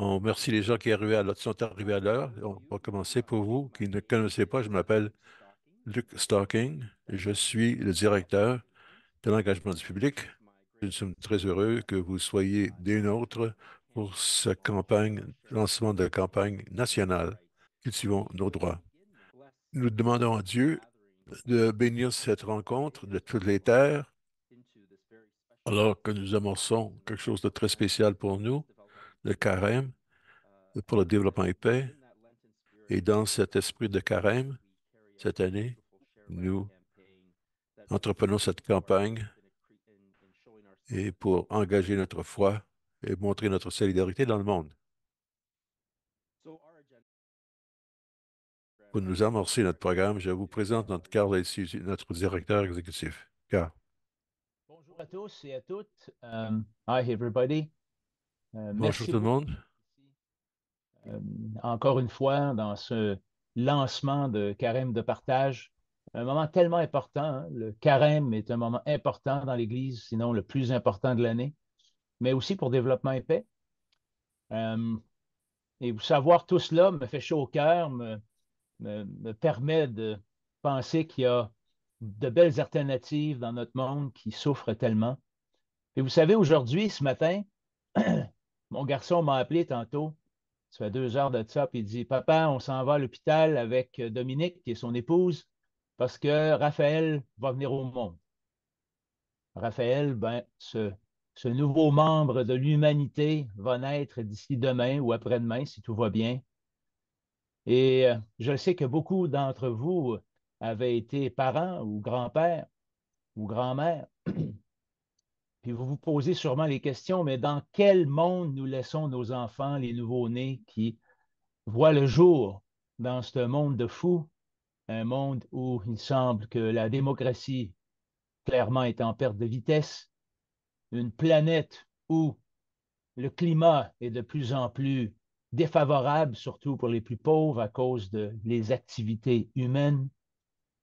On remercie les gens qui sont arrivés à l'heure. On va commencer pour vous qui ne connaissez pas. Je m'appelle Luc Stocking je suis le directeur de l'engagement du public. Nous sommes très heureux que vous soyez des nôtres pour cette campagne, lancement de campagne nationale. Cultivons nos droits. Nous demandons à Dieu de bénir cette rencontre de toutes les terres alors que nous amorçons quelque chose de très spécial pour nous, le carême, pour le développement paix. Et dans cet esprit de carême, cette année, nous entreprenons cette campagne et pour engager notre foi et montrer notre solidarité dans le monde. Pour nous amorcer notre programme, je vous présente notre Carl notre directeur exécutif. Carl. Bonjour à tous et à toutes. Um, hi, everybody. Euh, Bonjour merci tout le monde. euh, encore une fois dans ce lancement de carême de partage. Un moment tellement important. hein. Le carême est un moment important dans l'Église, sinon le plus important de l'année, mais aussi pour développement et paix. Euh, et vous savoir tout cela me fait chaud au cœur, me, me, me permet de penser qu'il y a de belles alternatives dans notre monde qui souffrent tellement. Et vous savez, aujourd'hui, ce matin, mon garçon m'a appelé tantôt. Ça fait deux heures de ça, puis il dit Papa, on s'en va à l'hôpital avec Dominique, qui est son épouse, parce que Raphaël va venir au monde. Raphaël, ben, ce, nouveau membre de l'humanité va naître d'ici demain ou après-demain, si tout va bien. Et euh, je sais que beaucoup d'entre vous avaient été parents ou grands-pères ou grands-mères. Vous vous posez sûrement les questions, mais dans quel monde nous laissons nos enfants, les nouveaux-nés qui voient le jour dans ce monde de fous, un monde où il semble que la démocratie clairement est en perte de vitesse, une planète où le climat est de plus en plus défavorable, surtout pour les plus pauvres à cause de les activités humaines,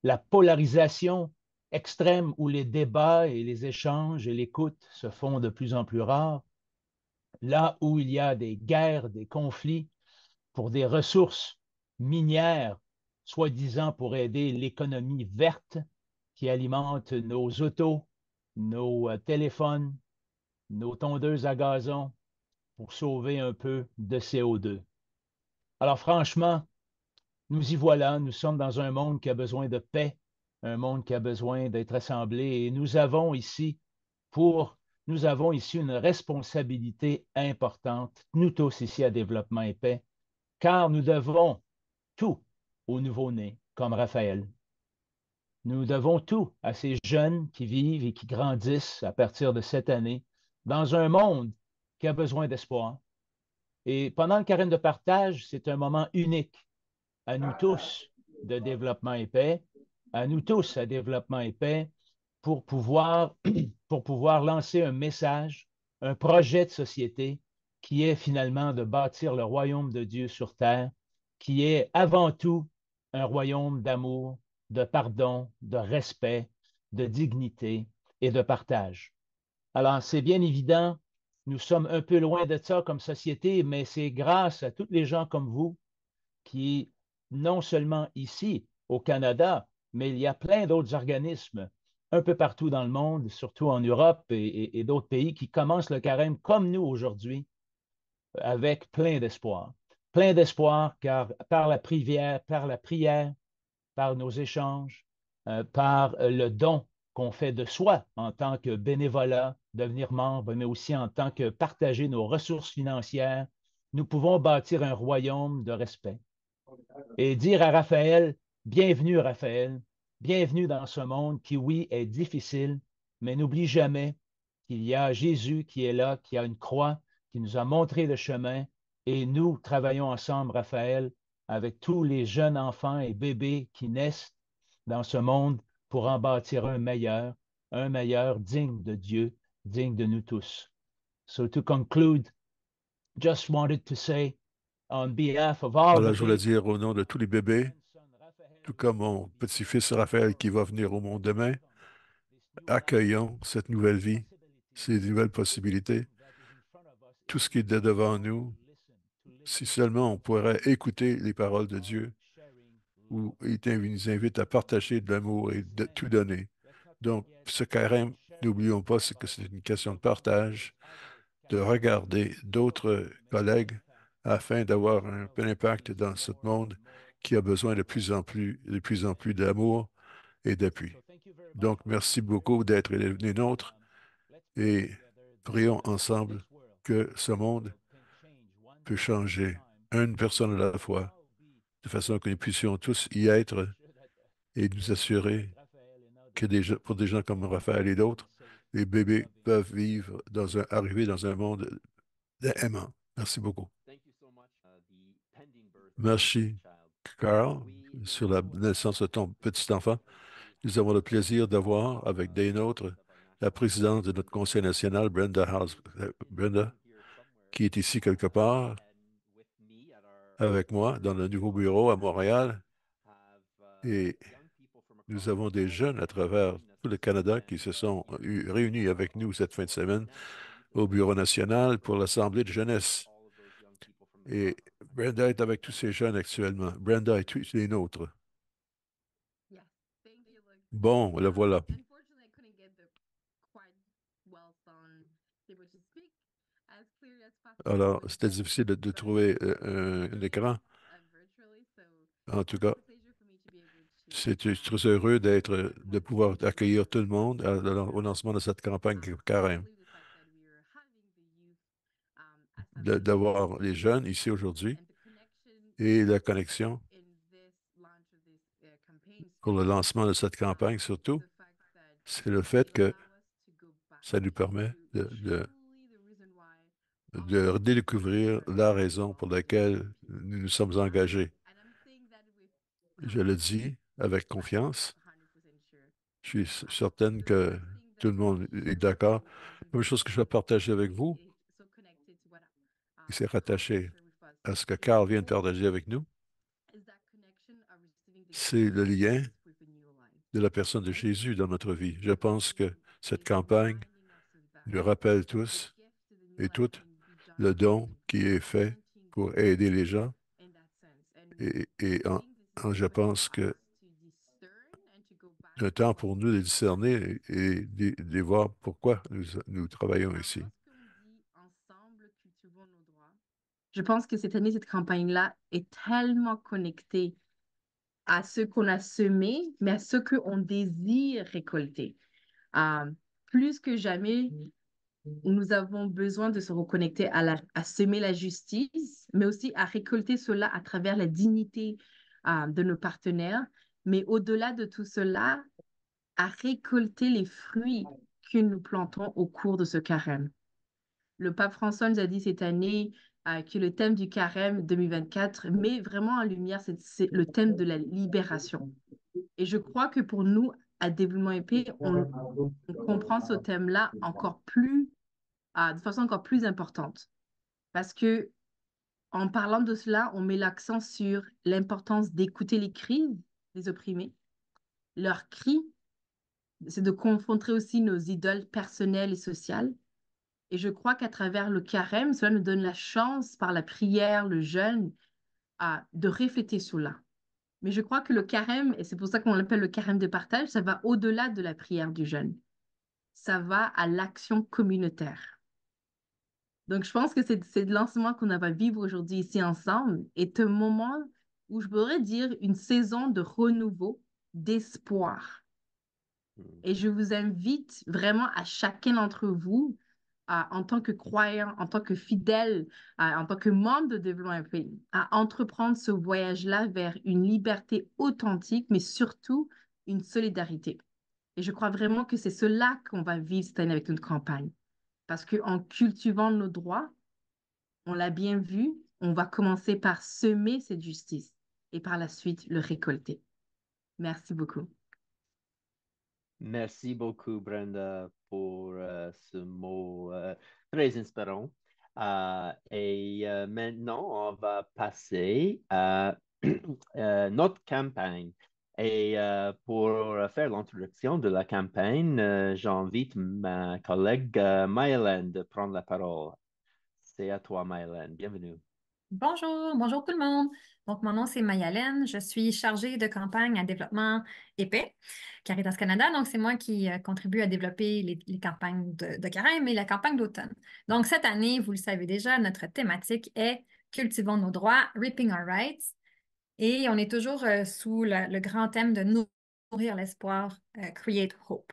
la polarisation extrême où les débats et les échanges et l'écoute se font de plus en plus rares, là où il y a des guerres, des conflits pour des ressources minières, soi-disant pour aider l'économie verte qui alimente nos autos, nos euh, téléphones, nos tondeuses à gazon pour sauver un peu de CO2. Alors franchement, nous y voilà, nous sommes dans un monde qui a besoin de paix, un monde qui a besoin d'être assemblé et nous avons ici pour nous avons ici une responsabilité importante, nous tous ici à Développement et Paix, car nous devons tout aux nouveau-nés comme Raphaël. Nous devons tout à ces jeunes qui vivent et qui grandissent à partir de cette année dans un monde qui a besoin d'espoir. Et pendant le carême de partage, c'est un moment unique à nous tous de développement et paix, à nous tous à développement et paix, pour pouvoir, pour pouvoir lancer un message, un projet de société qui est finalement de bâtir le royaume de Dieu sur terre, qui est avant tout un royaume d'amour, de pardon, de respect, de dignité et de partage. Alors, c'est bien évident, nous sommes un peu loin de ça comme société, mais c'est grâce à tous les gens comme vous qui, non seulement ici au Canada, mais il y a plein d'autres organismes un peu partout dans le monde, surtout en Europe et, d'autres pays qui commencent le carême comme nous aujourd'hui, avec plein d'espoir. Plein d'espoir car par la prière, par la prière, par nos échanges, euh, par le don qu'on fait de soi en tant que bénévolat, devenir membre, mais aussi en tant que partager nos ressources financières, nous pouvons bâtir un royaume de respect. Et dire à Raphaël, bienvenue Raphaël, bienvenue dans ce monde qui, oui, est difficile, mais n'oublie jamais qu'il y a Jésus qui est là, qui a une croix, qui nous a montré le chemin, et nous travaillons ensemble, Raphaël, avec tous les jeunes enfants et bébés qui naissent dans ce monde pour en bâtir un meilleur, un meilleur digne de Dieu, digne de nous tous. So to conclude, just wanted to say on behalf of all Voilà, je voulais dire au nom de tous les bébés, tout comme mon petit-fils Raphaël qui va venir au monde demain, accueillons cette nouvelle vie, ces nouvelles possibilités. Tout ce qui est de devant nous, Si seulement on pourrait écouter les paroles de Dieu, où il nous invite à partager de l'amour et de tout donner. Donc, ce carême, n'oublions pas que c'est une question de partage, de regarder d'autres collègues afin d'avoir un peu d'impact dans ce monde qui a besoin de plus en plus, de plus en plus d'amour et d'appui. Donc, merci beaucoup d'être les nôtres et prions ensemble que ce monde peut changer une personne à la fois, de façon que nous puissions tous y être et nous assurer que pour des gens comme Raphaël et d'autres, les bébés peuvent vivre dans arriver dans un monde aimant. Merci beaucoup. Merci, Carl, sur la naissance de ton petit enfant. Nous avons le plaisir d'avoir avec des nôtres la présidente de notre Conseil national, Brenda House, euh, Brenda, qui est ici quelque part avec moi dans le nouveau bureau à Montréal. Et nous avons des jeunes à travers tout le Canada qui se sont réunis avec nous cette fin de semaine au Bureau national pour l'Assemblée de jeunesse. Et Brenda est avec tous ces jeunes actuellement. Brenda est tous les nôtres? Bon, la voilà. Alors, c'était difficile de, trouver euh, un, écran. En tout cas, c'est très heureux d'être, de pouvoir accueillir tout le monde au lancement de cette campagne carême. D'avoir les jeunes ici aujourd'hui et la connexion pour le lancement de cette campagne surtout, c'est le fait que ça nous permet de redécouvrir la raison pour laquelle nous nous sommes engagés. Je le dis avec confiance. Je suis certaine que tout le monde est d'accord. La même chose que je vais partager avec vous, il s'est rattaché à ce que Carl vient de partager avec nous, c'est le lien de la personne de Jésus dans notre vie. Je pense que cette campagne nous rappelle tous et toutes le don qui est fait pour aider les gens. Et, je pense que le temps pour nous de discerner et de, voir pourquoi nous travaillons ici. Je pense que cette année, cette campagne-là est tellement connectée à ce qu'on a semé, mais à ce qu'on désire récolter. Euh, plus que jamais, nous avons besoin de se reconnecter à, semer la justice, mais aussi à récolter cela à travers la dignité euh, de nos partenaires. Mais au-delà de tout cela, à récolter les fruits que nous plantons au cours de ce carême. Le pape François nous a dit cette année euh, que le thème du carême 2024 met vraiment en lumière le thème de la libération. Et je crois que pour nous, à Développement Épée, on, on comprend ce thème-là encore plus de façon encore plus importante. Parce que en parlant de cela, on met l'accent sur l'importance d'écouter les cris des opprimés. Leurs cris, c'est de confronter aussi nos idoles personnelles et sociales. Et je crois qu'à travers le carême, cela nous donne la chance, par la prière, le jeûne, à, de refléter cela. Mais je crois que le carême, et c'est pour ça qu'on l'appelle le carême de partage, ça va au-delà de la prière du jeûne. Ça va à l'action communautaire. Donc, je pense que c'est le lancement qu'on va vivre aujourd'hui ici ensemble est un moment où je pourrais dire une saison de renouveau, d'espoir. Hmm. Et je vous invite vraiment à chacun d'entre vous, en tant que croyant, en tant que fidèle, en tant que membre de Développement à entreprendre ce voyage-là vers une liberté authentique, mais surtout une solidarité. Et je crois vraiment que c'est cela qu'on va vivre cette année avec notre campagne. Parce qu'en cultivant nos droits, on l'a bien vu, on va commencer par semer cette justice et par la suite le récolter. Merci beaucoup. Merci beaucoup, Brenda, pour euh, ce mot euh, très inspirant. Euh, et maintenant, on va passer à notre campagne. Et pour faire l'introduction de la campagne, j'invite ma collègue euh, Mylène de prendre la parole. C'est à toi, Mylène. Bienvenue. Bonjour, bonjour tout le monde. Donc, mon nom, c'est Mayalène. Je suis chargée de campagne à développement épais, Caritas Canada. Donc, c'est moi qui euh, contribue à développer les, campagnes de, carême et la campagne d'automne. Donc, cette année, vous le savez déjà, notre thématique est Cultivons nos droits, Reaping Our Rights. Et on est toujours euh, sous le, grand thème de nourrir l'espoir, euh, Create Hope.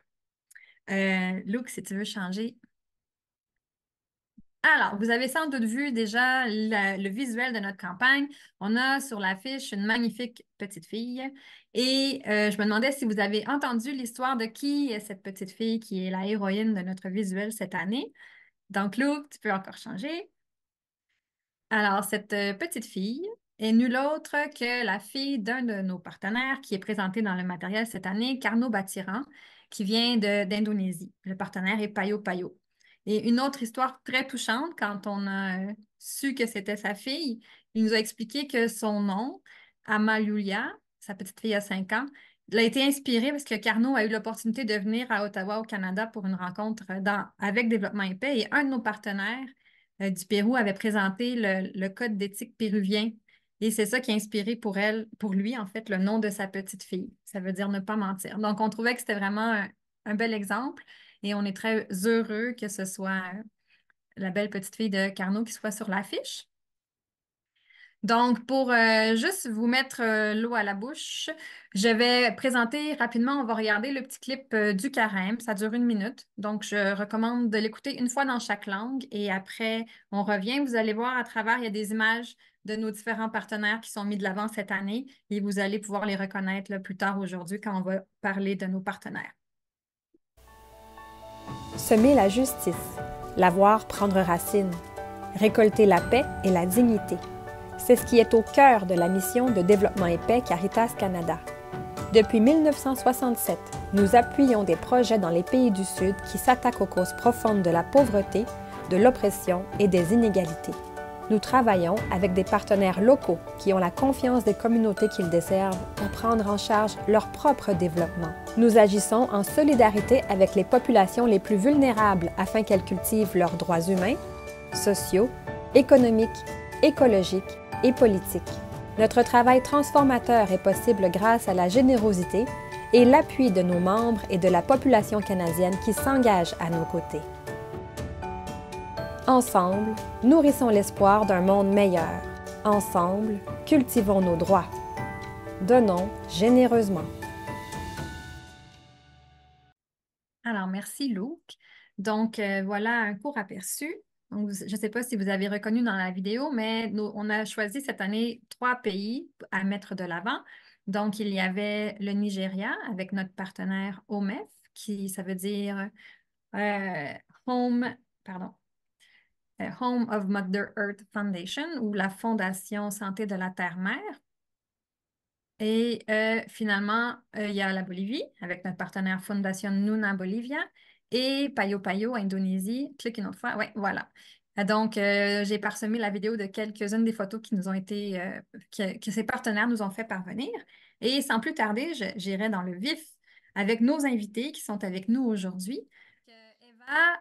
Luke, si tu veux changer alors, vous avez sans doute vu déjà le visuel de notre campagne. On a sur l'affiche une magnifique petite fille. Et euh, je me demandais si vous avez entendu l'histoire de qui est cette petite fille qui est la héroïne de notre visuel cette année. Donc, Luke, tu peux encore changer. Alors, cette euh, petite fille est nulle autre que la fille d'un de nos partenaires qui est présenté dans le matériel cette année, Carnot Batiran, qui vient d'Indonésie. Le partenaire est Payo Payo. Et une autre histoire très touchante, quand on a euh, su que c'était sa fille, il nous a expliqué que son nom, Amalulia, sa petite fille à 5 ans, il a été inspiré parce que Carnot a eu l'opportunité de venir à Ottawa, au Canada, pour une rencontre avec Développement épais. Et un de nos partenaires euh, du Pérou avait présenté le, code d'éthique péruvien. Et c'est ça qui a inspiré pour elle, pour lui, en fait, le nom de sa petite fille. Ça veut dire ne pas mentir. Donc, on trouvait que c'était vraiment un bel exemple. Et on est très heureux que ce soit la belle petite fille de Carnot qui soit sur l'affiche. Donc, pour euh, juste vous mettre euh, l'eau à la bouche, je vais présenter rapidement, on va regarder le petit clip euh, du carême. Ça dure une minute. Donc, je recommande de l'écouter une fois dans chaque langue et après, on revient. Vous allez voir à travers, il y a des images de nos différents partenaires qui sont mis de l'avant cette année et vous allez pouvoir les reconnaître plus tard aujourd'hui quand on va parler de nos partenaires. Semer la justice, la voir prendre racine, récolter la paix et la dignité. C'est ce qui est au cœur de la mission de développement et paix Caritas Canada. Depuis 1967, nous appuyons des projets dans les pays du Sud qui s'attaquent aux causes profondes de la pauvreté, de l'oppression et des inégalités. Nous travaillons avec des partenaires locaux qui ont la confiance des communautés qu'ils desservent pour prendre en charge leur propre développement. Nous agissons en solidarité avec les populations les plus vulnérables afin qu'elles cultivent leurs droits humains, sociaux, économiques, écologiques et politiques. Notre travail transformateur est possible grâce à la générosité et l'appui de nos membres et de la population canadienne qui s'engagent à nos côtés. Ensemble, nourrissons l'espoir d'un monde meilleur. Ensemble, cultivons nos droits. Donnons généreusement. Alors, merci Luke. Donc, euh, voilà un court aperçu. je ne sais pas si vous avez reconnu dans la vidéo, mais on a choisi cette année trois pays à mettre de l'avant. Donc, il y avait le Nigeria avec notre partenaire OMEF, qui ça veut dire euh, Home, pardon, Home of Mother Earth Foundation ou la Fondation Santé de la Terre-Mère. Et euh, finalement, euh, il y a la Bolivie avec notre partenaire Fondation Nuna Bolivia et Payo Payo, Indonésie. Clique une autre fois. Oui, voilà. Donc, j'ai parsemé la vidéo de quelques-unes des photos qui nous ont été, que, que, ces partenaires nous ont fait parvenir. Et sans plus tarder, j'irai dans le vif avec nos invités qui sont avec nous aujourd'hui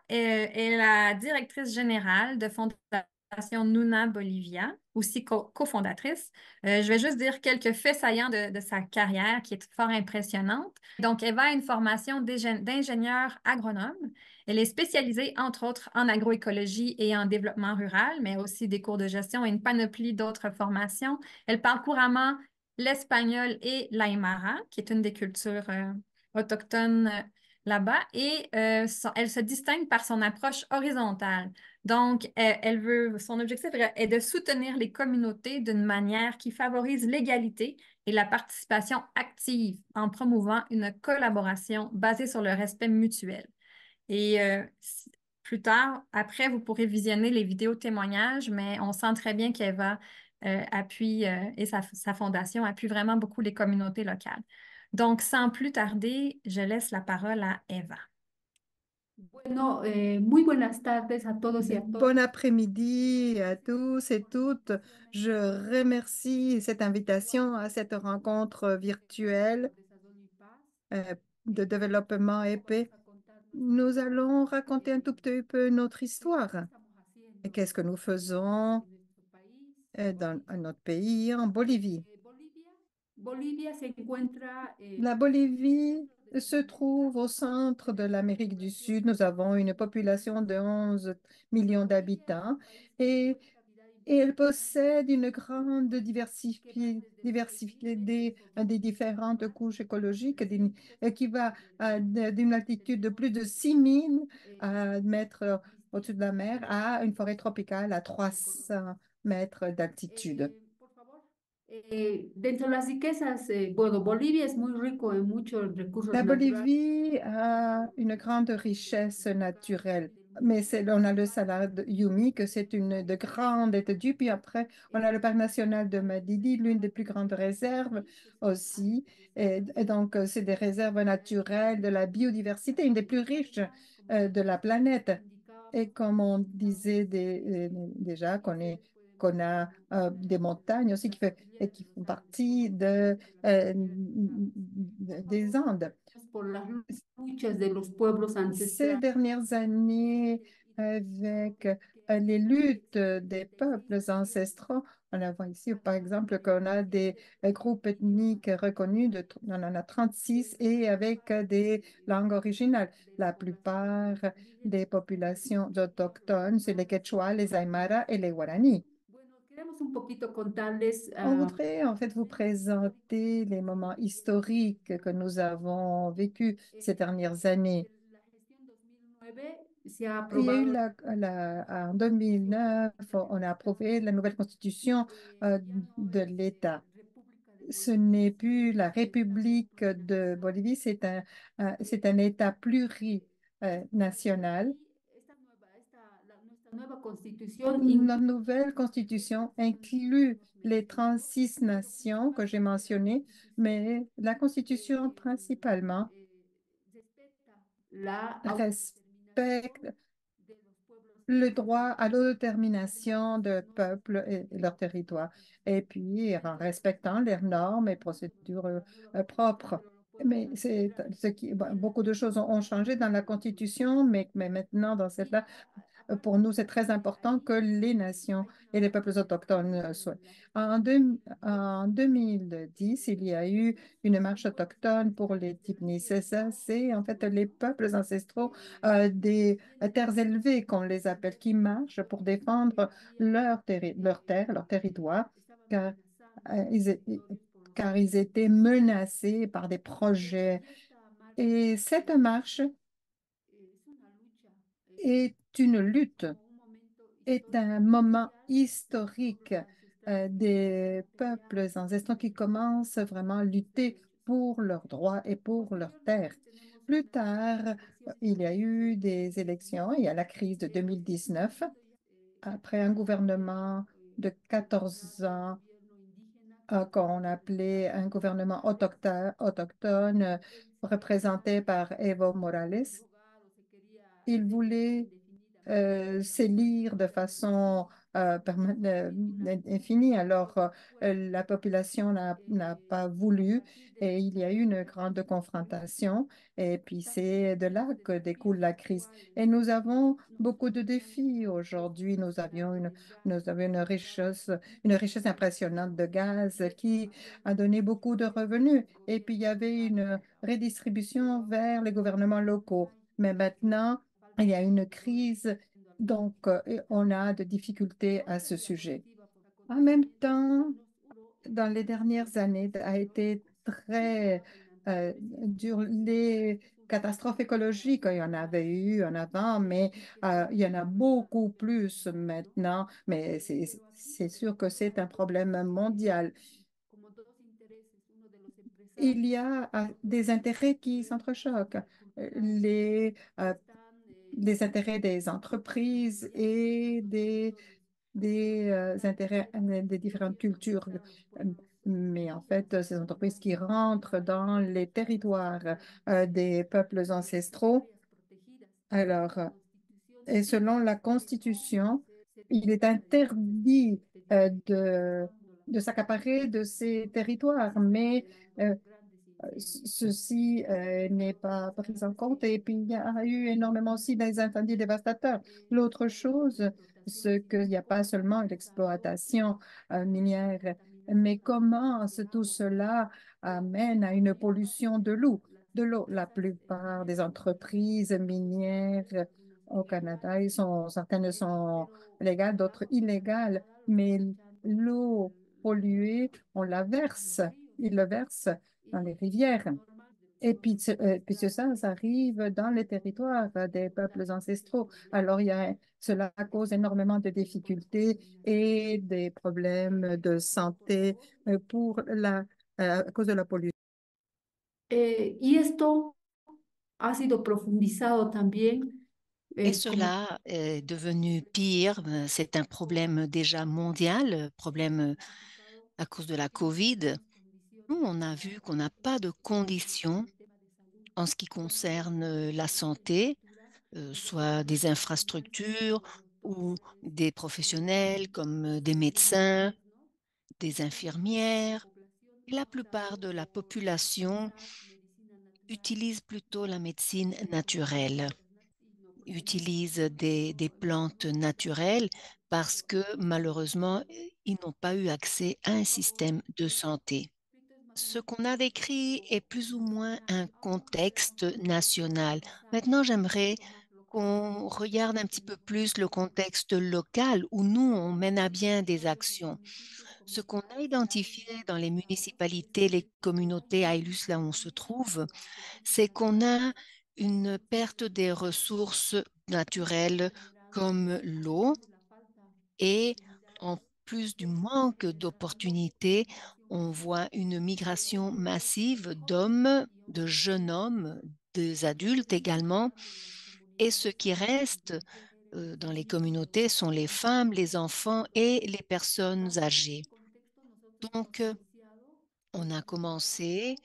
est, la directrice générale de Fondation Nuna Bolivia, aussi cofondatrice. Euh, je vais juste dire quelques faits saillants de, sa carrière qui est fort impressionnante. Donc, Eva a une formation d'ingénieur agronome. Elle est spécialisée, entre autres, en agroécologie et en développement rural, mais aussi des cours de gestion et une panoplie d'autres formations. Elle parle couramment l'espagnol et l'aymara, qui est une des cultures euh, autochtones là-bas et euh, elle se distingue par son approche horizontale. Donc, veut, son objectif est de soutenir les communautés d'une manière qui favorise l'égalité et la participation active en promouvant une collaboration basée sur le respect mutuel. Et euh, plus tard, après, vous pourrez visionner les vidéos témoignages, mais on sent très bien qu'Eva euh, appuie et sa fondation appuie vraiment beaucoup les communautés locales. Donc, sans plus tarder, je laisse la parole à Eva. Bueno, eh, muy buenas tardes a todos y a todas. Bon après-midi à tous et toutes. Je remercie cette invitation à cette rencontre virtuelle euh, de développement épais. Nous allons raconter un tout petit peu notre histoire. Qu'est-ce que nous faisons dans un autre pays, en Bolivie. La Bolivie se trouve au centre de l'Amérique du Sud. Nous avons une population de 11 millions d'habitants et, elle possède une grande diversité, des, des, différentes couches écologiques qui va d'une altitude de plus de 6000 mètres au-dessus de la mer à une forêt tropicale à 300 mètres d'altitude. Eh, dentro de las riquezas, eh, bueno, Bolivia es muy rico en muchos recursos La Bolivie a une grande richesse naturelle, mais on a le salar de Yumi, que c'est une de grande étendue, puis après, on a le parc national de Madidi, l'une des plus grandes réserves aussi, et, et donc c'est des réserves naturelles de la biodiversité, une des plus riches euh, de la planète. Et comme on disait des, déjà, qu'on est qu'on a euh, des montagnes aussi qui, fait, qui font partie de, euh, des Andes. Ces dernières années, avec euh, les luttes des peuples ancestraux, on a vu ici, par exemple, qu'on a des groupes ethniques reconnus, de, on en a 36, et avec des langues originales. La plupart des populations autochtones, c'est les Quechua, les Aymara et les Guarani. On voudrait en fait vous présenter les moments historiques que nous avons vécus ces dernières années. Il y a eu la, la, en 2009, on a approuvé la nouvelle constitution euh, de l'État. Ce n'est plus la République de Bolivie, c'est un, un c'est un État plurinational. Notre nouvelle constitution inclut les 36 nations que j'ai mentionnées, mais la constitution principalement respecte le droit à l'autodétermination de peuples et leur territoire, et puis en respectant leurs normes et procédures euh, propres. Mais c'est ce qui, beaucoup de choses ont changé dans la Constitution, mais, mais maintenant, dans cette-là, pour nous, c'est très important que les nations et les peuples autochtones soient. En, deux, en 2010, il y a eu une marche autochtone pour les Tipnis. Ça, c'est en fait les peuples ancestraux euh, des terres élevées, qu'on les appelle, qui marchent pour défendre leur, terri leur terre, euh, car ils étaient menacés par des projets. Et cette marche est une lutte, est un moment historique euh, des peuples ancestraux qui commencent vraiment à lutter pour leurs droits et pour leurs terres. Plus tard, il y a eu des élections, il y a la crise de 2019, après un gouvernement de 14 ans euh, qu'on appelait un gouvernement autochtone, représenté par Evo Morales. Il voulait s'élire de façon euh, infinie. Alors, euh, la population n'a pas voulu et il y a eu une grande confrontation. Et puis, c'est de là que découle la crise. Et nous avons beaucoup de défis aujourd'hui. Nous avions une, nous avions une richesse, une richesse impressionnante de gaz qui a donné beaucoup de revenus. Et puis, il y avait une redistribution vers les gouvernements locaux. Mais maintenant, il y a une crise, donc euh, on a de difficultés à ce sujet. En même temps, dans les dernières années, a été très euh, dur. Les catastrophes écologiques, il y en avait eu en avant, mais euh, il y en a beaucoup plus maintenant. Mais c'est sûr que c'est un problème mondial. Il y a des intérêts qui s'entrechoquent. Les euh, les intérêts des entreprises et des, des euh, intérêts des différentes cultures. Mais en fait, ces entreprises qui rentrent dans les territoires euh, des peuples ancestraux, alors, et selon la Constitution, il est interdit euh, de, de s'accaparer de ces territoires, mais ceci euh, n'est pas pris en compte. Et puis, il y a eu énormément aussi des incendies dévastateurs. L'autre chose, ce qu'il n'y a pas seulement l'exploitation minière, mais comment tout cela amène à une pollution de l'eau. De l'eau, la plupart des entreprises minières au Canada, sont, certaines sont légales, d'autres illégales, mais l'eau polluée, on la verse, ils la versent dans les rivières. Et puis, euh, ça, ça arrive dans les territoires des peuples ancestraux. Alors, il y a, cela cause énormément de difficultés et des problèmes de santé euh, pour la, euh, à cause de la pollution. Eh, y esto ha sido profundizado también et cela est devenu pire. C'est un problème déjà mondial, problème à cause de la COVID. On a vu qu'on n'a pas de conditions en ce qui concerne la santé, soit des infrastructures ou des professionnels comme des médecins, des infirmières. La plupart de la population utilise plutôt la médecine naturelle utilisent des, des, plantes naturelles parce que malheureusement, ils n'ont pas eu accès à un système de santé. Ce qu'on a décrit est plus ou moins un contexte national. Maintenant, j'aimerais qu'on regarde un petit peu plus le contexte local où nous, on mène à bien des actions. Ce qu'on a identifié dans les municipalités, les communautés à Ilus, là où on se trouve, c'est qu'on a une perte des ressources naturelles comme l'eau et en plus du manque d'opportunités, on voit une migration massive d'hommes, de jeunes hommes, des adultes également. Et ce qui reste euh, dans les communautés sont les femmes, les enfants et les personnes âgées. Donc, on a commencé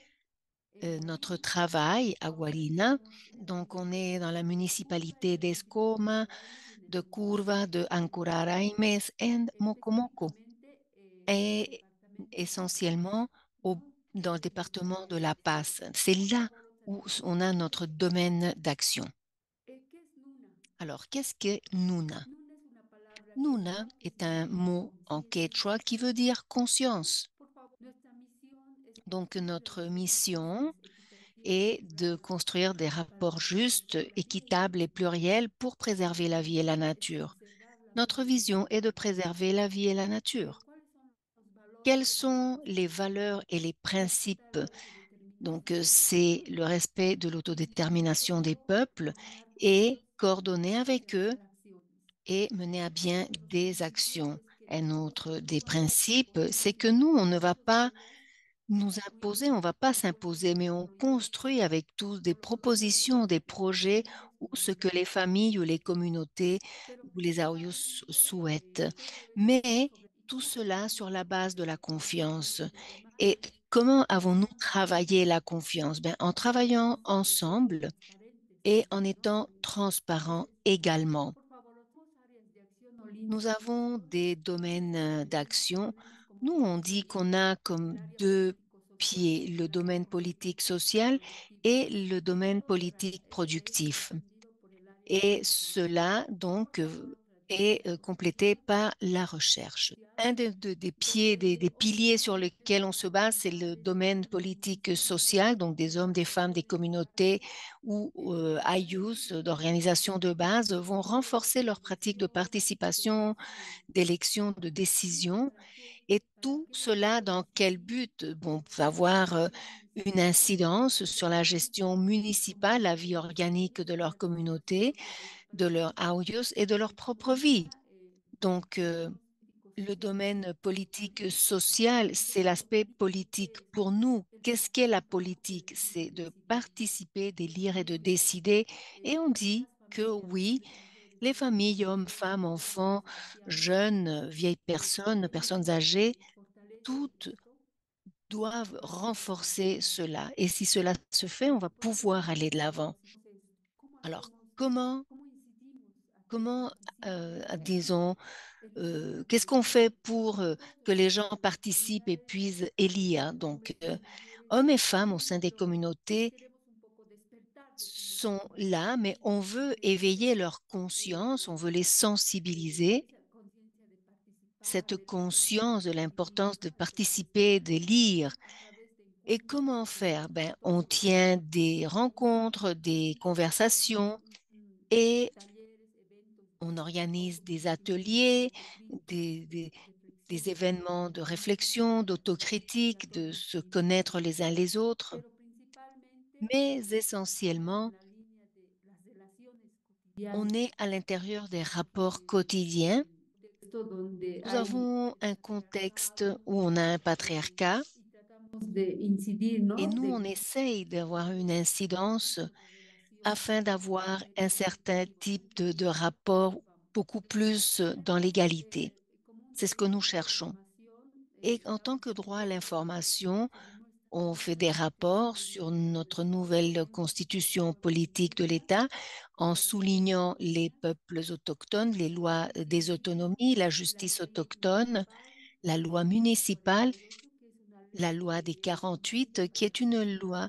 euh, notre travail à Guarina. Donc, on est dans la municipalité d'Escoma, de Curva, de Ancuraraimes et Mocomoco. Essentiellement au, dans le département de La Paz. C'est là où on a notre domaine d'action. Alors, qu'est-ce que Nuna? Nuna est un mot en quechua qui veut dire conscience. Donc, notre mission est de construire des rapports justes, équitables et pluriels pour préserver la vie et la nature. Notre vision est de préserver la vie et la nature. Quelles sont les valeurs et les principes? Donc, c'est le respect de l'autodétermination des peuples et coordonner avec eux et mener à bien des actions. Un autre des principes, c'est que nous, on ne va pas nous imposer, on ne va pas s'imposer, mais on construit avec tous des propositions, des projets ou ce que les familles ou les communautés ou les AOYOS souhaitent. Mais tout cela sur la base de la confiance. Et comment avons-nous travaillé la confiance? Ben, En travaillant ensemble et en étant transparents également. Nous avons des domaines d'action nous, on dit qu'on a comme deux pieds le domaine politique social et le domaine politique productif. Et cela, donc, est complété par la recherche. Un des, des piliers sur lesquels on se base, c'est le domaine politique social, donc des hommes, des femmes, des communautés ou euh, IUS, d'organisations de base, vont renforcer leur pratique de participation, d'élection, de décision et tout cela dans quel but? Bon, avoir une incidence sur la gestion municipale, la vie organique de leur communauté, de leur audios et de leur propre vie. Donc, le domaine politique social, c'est l'aspect politique. Pour nous, qu'est-ce qu'est la politique? C'est de participer, d'élire et de décider. Et on dit que oui, les familles, hommes, femmes, enfants, jeunes, vieilles personnes, personnes âgées, toutes doivent renforcer cela. Et si cela se fait, on va pouvoir aller de l'avant. Alors, comment, comment disons, qu'est-ce qu'on fait pour que les gens participent et puissent élire Donc, hommes et femmes au sein des communautés sont là, mais on veut éveiller leur conscience, on veut les sensibiliser. Cette conscience de l'importance de participer, de lire. Et comment faire? Ben, on tient des rencontres, des conversations et on organise des ateliers, des, événements de réflexion, d'autocritique, de se connaître les uns les autres. Mais essentiellement, on est à l'intérieur des rapports quotidiens. Nous avons un contexte où on a un patriarcat et nous, on essaye d'avoir une incidence afin d'avoir un certain type de, rapport beaucoup plus dans l'égalité. C'est ce que nous cherchons. Et en tant que droit à l'information, on fait des rapports sur notre nouvelle constitution politique de l'État en soulignant les peuples autochtones, les lois des autonomies, la justice autochtone, la loi municipale, la loi des 48, qui est une loi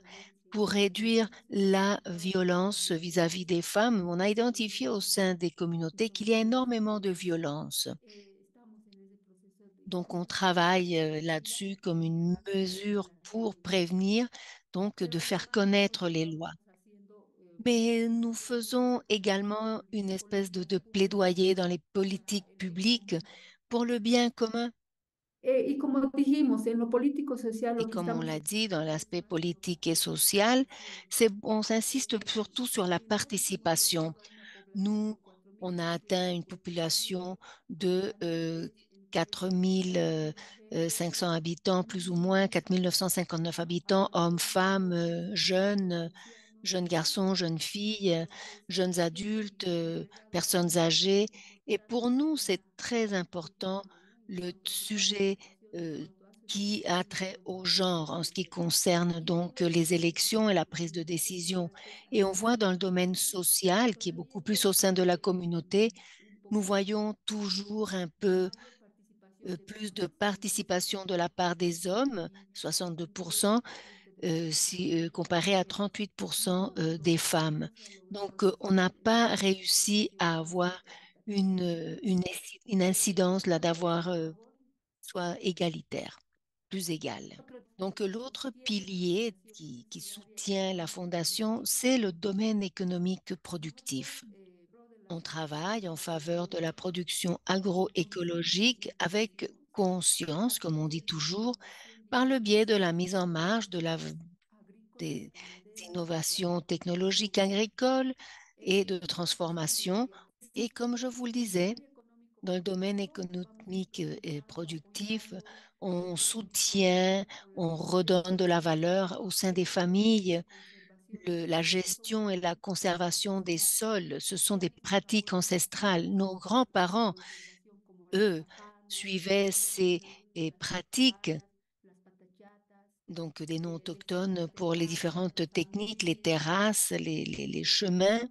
pour réduire la violence vis-à-vis -vis des femmes. On a identifié au sein des communautés qu'il y a énormément de violence. Donc, on travaille là-dessus comme une mesure pour prévenir, donc de faire connaître les lois. Mais nous faisons également une espèce de plaidoyer dans les politiques publiques pour le bien commun. Et comme on l'a dit, dans l'aspect politique et social, on insiste surtout sur la participation. Nous, on a atteint une population de euh, 4500 habitants, plus ou moins 4959 habitants, hommes, femmes, euh, jeunes, jeunes garçons, jeunes filles, jeunes adultes, euh, personnes âgées. Et pour nous, c'est très important le sujet euh, qui a trait au genre en ce qui concerne donc les élections et la prise de décision. Et on voit dans le domaine social, qui est beaucoup plus au sein de la communauté, nous voyons toujours un peu euh, plus de participation de la part des hommes, 62%, euh, si, euh, comparé à 38% euh, des femmes. Donc, on n'a pas réussi à avoir une, incidence là d'avoir soit égalitaire, plus égale. Donc, l'autre pilier qui, soutient la fondation, c'est le domaine économique productif. On travaille en faveur de la production agroécologique avec conscience, comme on dit toujours, par le biais de la mise en marche de des innovations technologiques agricoles et de transformation. Et comme je vous le disais, dans le domaine économique et productif, on soutient, on redonne de la valeur au sein des familles, le, la gestion et la conservation des sols, ce sont des pratiques ancestrales. Nos grands-parents, eux, suivaient ces pratiques, donc des noms autochtones pour les différentes techniques, les terrasses, les chemins.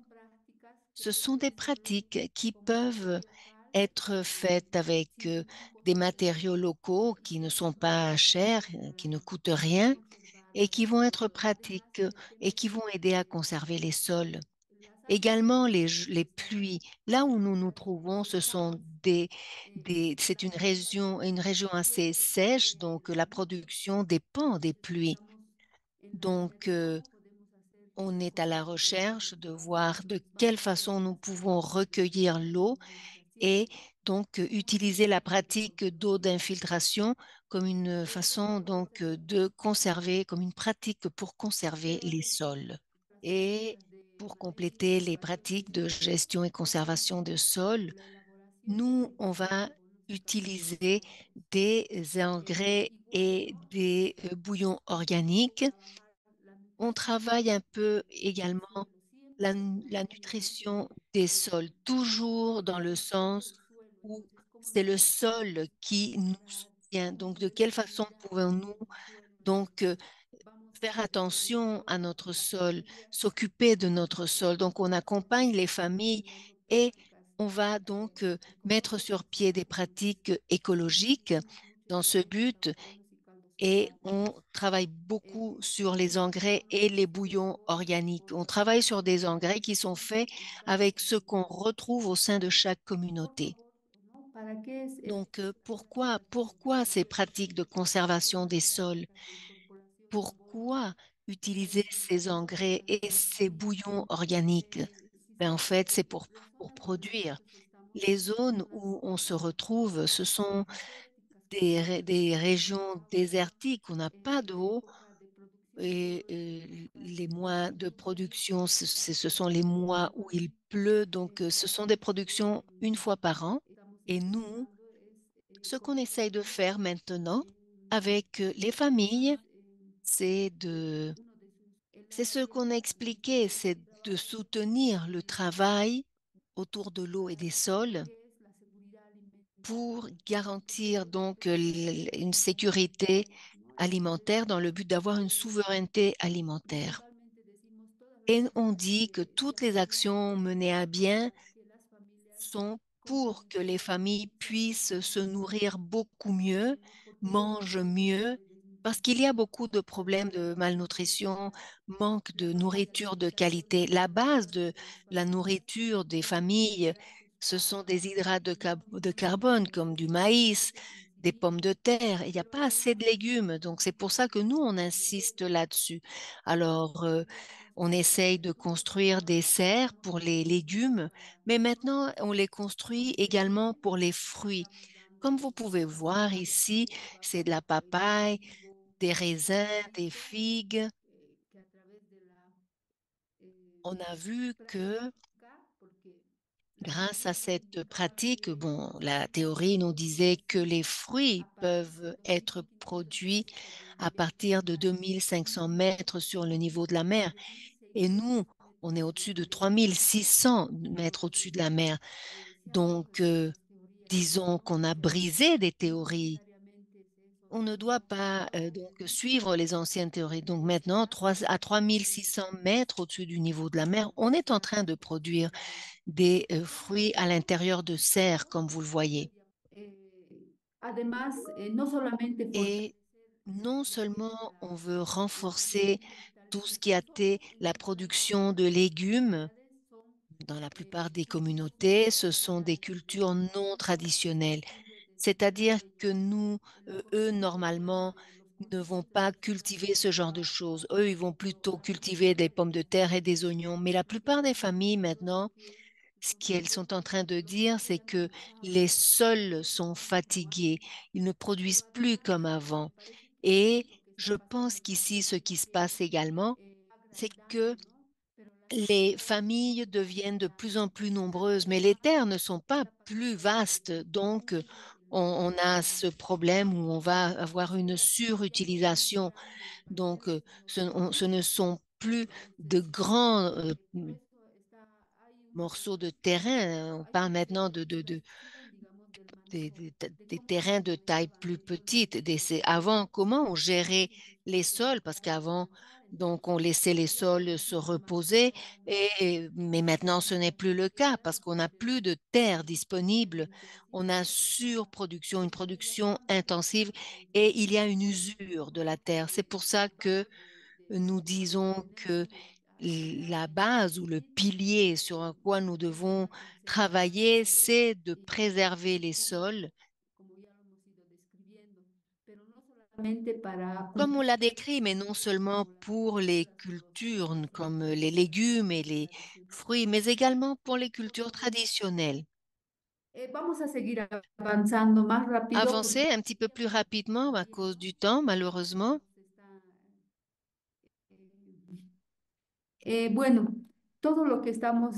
Ce sont des pratiques qui peuvent être faites avec euh, des matériaux locaux qui ne sont pas chers, qui ne coûtent rien et qui vont être pratiques et qui vont aider à conserver les sols. Également, les, pluies. Là où nous nous trouvons, ce sont des, c'est une région, assez sèche, donc la production dépend des pluies. Donc, euh, on est à la recherche de voir de quelle façon nous pouvons recueillir l'eau et donc utiliser la pratique d'eau d'infiltration comme une façon donc de conserver, comme une pratique pour conserver les sols. Et pour compléter les pratiques de gestion et conservation de sols, nous, on va utiliser des engrais et des bouillons organiques. On travaille un peu également la, nutrition des sols, toujours dans le sens où c'est le sol qui nous soutient. Donc, de quelle façon pouvons-nous donc euh, faire attention à notre sol, s'occuper de notre sol? Donc, on accompagne les familles et on va donc euh, mettre sur pied des pratiques écologiques dans ce but et on travaille beaucoup sur les engrais et les bouillons organiques. On travaille sur des engrais qui sont faits avec ce qu'on retrouve au sein de chaque communauté. Donc, euh, pourquoi, pourquoi ces pratiques de conservation des sols? Pourquoi utiliser ces engrais et ces bouillons organiques? Ben, en fait, c'est pour, pour produire. Les zones où on se retrouve, ce sont des, régions désertiques, on n'a pas d'eau et, les mois de production, ce, sont les mois où il pleut, donc ce sont des productions une fois par an. Et nous, ce qu'on essaye de faire maintenant avec les familles, c'est de, c'est ce qu'on a expliqué, c'est de soutenir le travail autour de l'eau et des sols pour garantir donc une sécurité alimentaire dans le but d'avoir une souveraineté alimentaire. Et on dit que toutes les actions menées à bien sont pour que les familles puissent se nourrir beaucoup mieux, mangent mieux, parce qu'il y a beaucoup de problèmes de malnutrition, manque de nourriture de qualité. La base de la nourriture des familles, ce sont des hydrates de, car de carbone comme du maïs, des pommes de terre. Il n'y a pas assez de légumes, donc c'est pour ça que nous, on insiste là-dessus. Alors, euh, on essaye de construire des serres pour les légumes, mais maintenant, on les construit également pour les fruits. Comme vous pouvez voir ici, c'est de la papaye, des raisins, des figues. On a vu que grâce à cette pratique, bon, la théorie nous disait que les fruits peuvent être produits à partir de 2500 mètres sur le niveau de la mer. Et nous, on est au-dessus de 3600 mètres au-dessus de la mer. Donc, euh, disons qu'on a brisé des théories. On ne doit pas euh, donc suivre les anciennes théories. Donc maintenant, 3, à 3600 mètres au-dessus du niveau de la mer, on est en train de produire des euh, fruits à l'intérieur de serres, comme vous le voyez. Et non seulement on veut renforcer tout ce qui a été la production de légumes. Dans la plupart des communautés, ce sont des cultures non traditionnelles. C'est-à-dire que nous, euh, eux, normalement, ne vont pas cultiver ce genre de choses. Eux, ils vont plutôt cultiver des pommes de terre et des oignons. Mais la plupart des familles, maintenant, ce qu'elles sont en train de dire, c'est que les sols sont fatigués. Ils ne produisent plus comme avant. Et je pense qu'ici, ce qui se passe également, c'est que les familles deviennent de plus en plus nombreuses, mais les terres ne sont pas plus vastes. Donc, on, a ce problème où on va avoir une surutilisation. Donc, ce, on, ce ne sont plus de grands euh, morceaux de terrain. On parle maintenant de, de, de des, terrains de taille plus petite. Avant, comment on gérait les sols? Parce qu'avant, donc, on laissait les sols se reposer, mais maintenant, ce n'est plus le cas parce qu'on n'a plus de terre disponible. On a surproduction, une production intensive, et il y a une usure de la terre. C'est pour ça que nous disons que la base ou le pilier sur quoi nous devons travailler, c'est de préserver les sols. Comme on l'a décrit, mais non seulement pour les cultures comme les légumes et les fruits, mais également pour les cultures traditionnelles. Avancer un petit peu plus rapidement à cause du temps, malheureusement. Eh,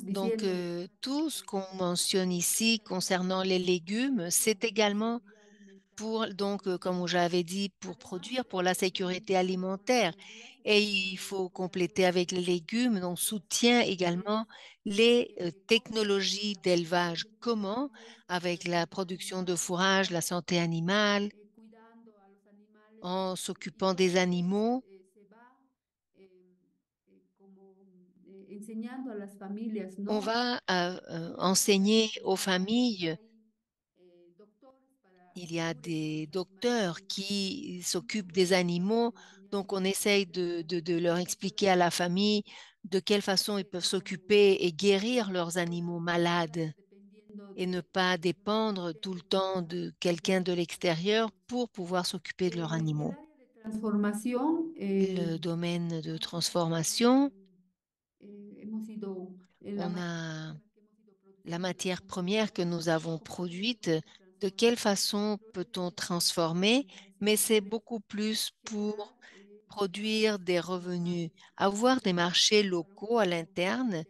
Donc, euh, tout ce qu'on mentionne ici concernant les légumes, c'est également pour, donc, euh, comme j'avais dit, pour produire, pour la sécurité alimentaire. Et il faut compléter avec les légumes, donc soutient également les euh, technologies d'élevage. Comment? Avec la production de fourrage, la santé animale, en s'occupant des animaux. On va euh, enseigner aux familles il y a des docteurs qui s'occupent des animaux, donc on essaye de, de, de, leur expliquer à la famille de quelle façon ils peuvent s'occuper et guérir leurs animaux malades et ne pas dépendre tout le temps de quelqu'un de l'extérieur pour pouvoir s'occuper de leurs animaux. Le domaine de transformation, on a la matière première que nous avons produite, de quelle façon peut-on transformer, mais c'est beaucoup plus pour produire des revenus, avoir des marchés locaux à l'interne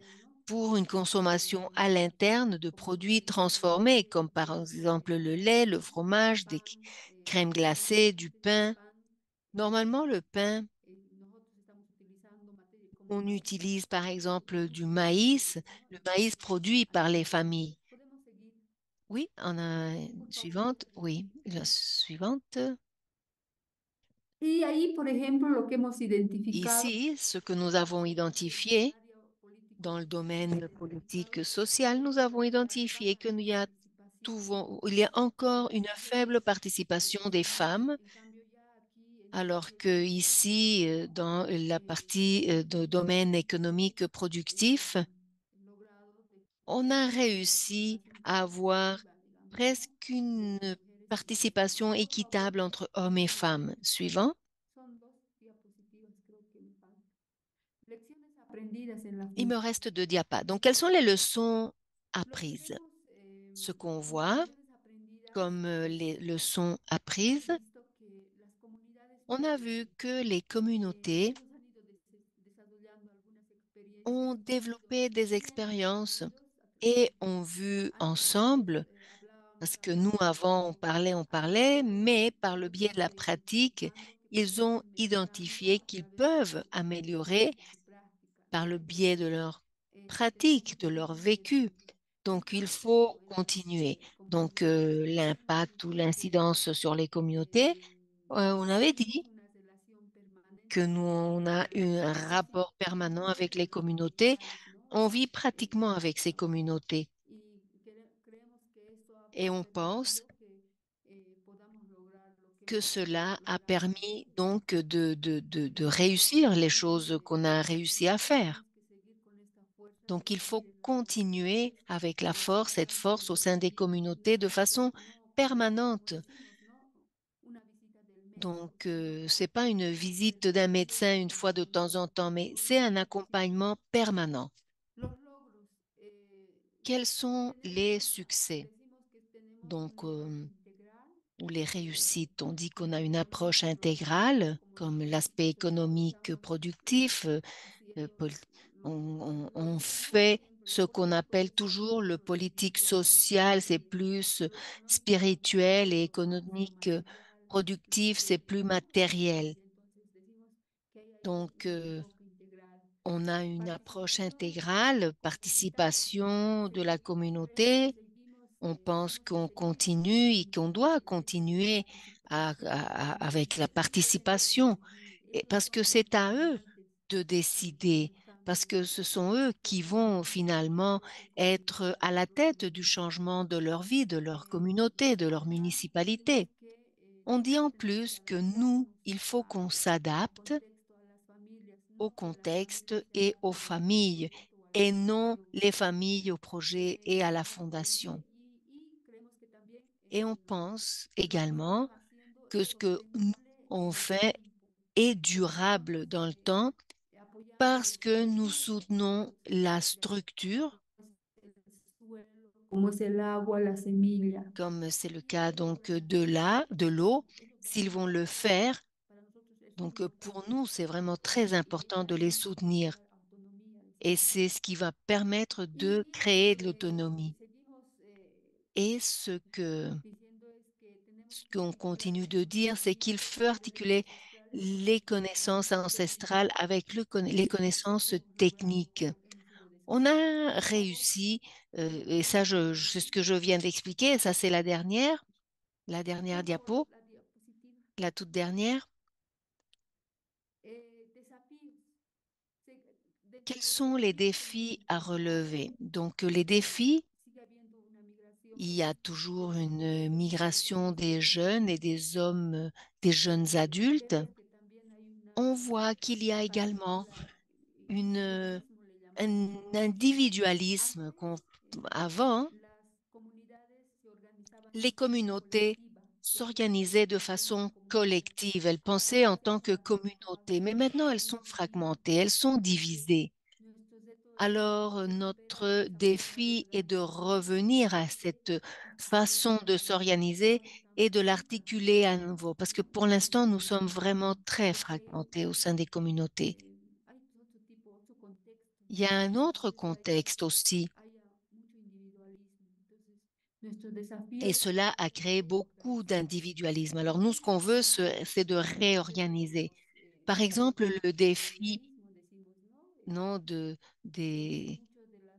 pour une consommation à l'interne de produits transformés, comme par exemple le lait, le fromage, des crèmes glacées, du pain. Normalement, le pain, on utilise par exemple du maïs, le maïs produit par les familles. Oui, on a une suivante. Oui, la suivante. Ici, ce que nous avons identifié dans le domaine politique social, nous avons identifié qu'il y a, il y a encore une faible participation des femmes, alors que ici, dans la partie de domaine économique productif, on a réussi avoir presque une participation équitable entre hommes et femmes. Suivant. Il me reste deux diapas. Donc, quelles sont les leçons apprises? Ce qu'on voit comme les leçons apprises, on a vu que les communautés ont développé des expériences et ont vu ensemble, parce que nous, avant, on parlait, on parlait, mais par le biais de la pratique, ils ont identifié qu'ils peuvent améliorer par le biais de leur pratique, de leur vécu. Donc, il faut continuer. Donc, euh, l'impact ou l'incidence sur les communautés, euh, on avait dit que nous, on a eu un rapport permanent avec les communautés. On vit pratiquement avec ces communautés. Et on pense que cela a permis donc de, réussir les choses qu'on a réussi à faire. Donc, il faut continuer avec la force, cette force au sein des communautés de façon permanente. Donc, euh, ce n'est pas une visite d'un médecin une fois de temps en temps, mais c'est un accompagnement permanent. Quels sont les succès? Donc, euh, ou les réussites. On dit qu'on a une approche intégrale, comme l'aspect économique productif. Euh, on, on, fait ce qu'on appelle toujours le politique social, c'est plus spirituel et économique productif, c'est plus matériel. Donc, euh, on a une approche intégrale, participation de la communauté, on pense qu'on continue et qu'on doit continuer à, à, avec la participation, et parce que c'est à eux de décider, parce que ce sont eux qui vont finalement être à la tête du changement de leur vie, de leur communauté, de leur municipalité. On dit en plus que nous, il faut qu'on s'adapte au contexte et aux familles, et non les familles au projet et à la fondation. Et on pense également que ce que nous on fait est durable dans le temps parce que nous soutenons la structure comme c'est le cas donc de la de l'eau s'ils vont le faire donc pour nous c'est vraiment très important de les soutenir et c'est ce qui va permettre de créer de l'autonomie et ce que ce qu'on continue de dire, c'est qu'il faut articuler les connaissances ancestrales avec le, les connaissances techniques. On a réussi, euh, et ça, c'est ce que je viens d'expliquer, ça c'est la dernière, la dernière diapo, la toute dernière. Quels sont les défis à relever? Donc les défis, il y a toujours une migration des jeunes et des hommes, des jeunes adultes. On voit qu'il y a également un individualisme avant, les communautés s'organisaient de façon collective, elles pensaient en tant que communauté, mais maintenant elles sont fragmentées, elles sont divisées. Alors notre défi est de revenir à cette façon de s'organiser et de l'articuler à nouveau, parce que pour l'instant nous sommes vraiment très fragmentés au sein des communautés. Il y a un autre contexte aussi. Et cela a créé beaucoup d'individualisme. Alors nous, ce qu'on veut, c'est de réorganiser. Par exemple, le défi non, de, des,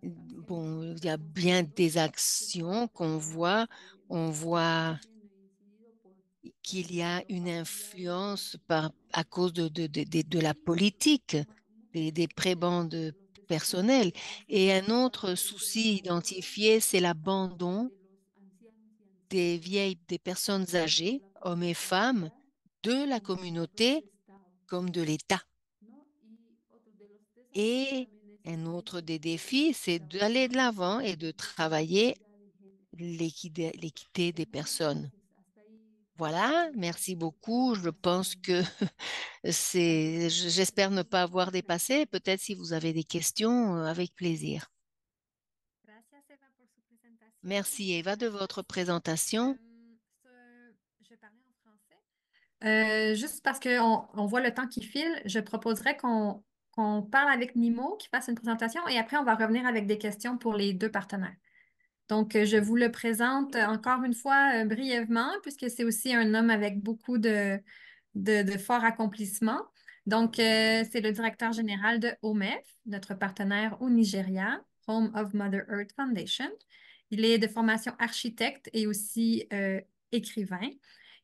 bon, il y a bien des actions qu'on voit. On voit qu'il y a une influence à cause de, de, de, de la politique, des, des prébendes personnelles. Et un autre souci identifié, c'est l'abandon des vieilles, personnes âgées, hommes et femmes, de la communauté comme de l'État. Et un autre des défis, c'est d'aller de l'avant et de travailler l'équité des personnes. Voilà, merci beaucoup. Je pense que c'est, j'espère ne pas avoir dépassé. Peut-être si vous avez des questions, avec plaisir. Merci Eva de votre présentation. Français. Euh, juste parce qu'on on voit le temps qui file, je proposerais qu'on parle avec Nimo, qui fasse une présentation, et après, on va revenir avec des questions pour les deux partenaires. Donc, je vous le présente encore une fois euh, brièvement, puisque c'est aussi un homme avec beaucoup de, forts accomplissements. Donc, euh, c'est le directeur général de OMEF, notre partenaire au Nigeria, Home of Mother Earth Foundation. Il est de formation architecte et aussi euh, écrivain.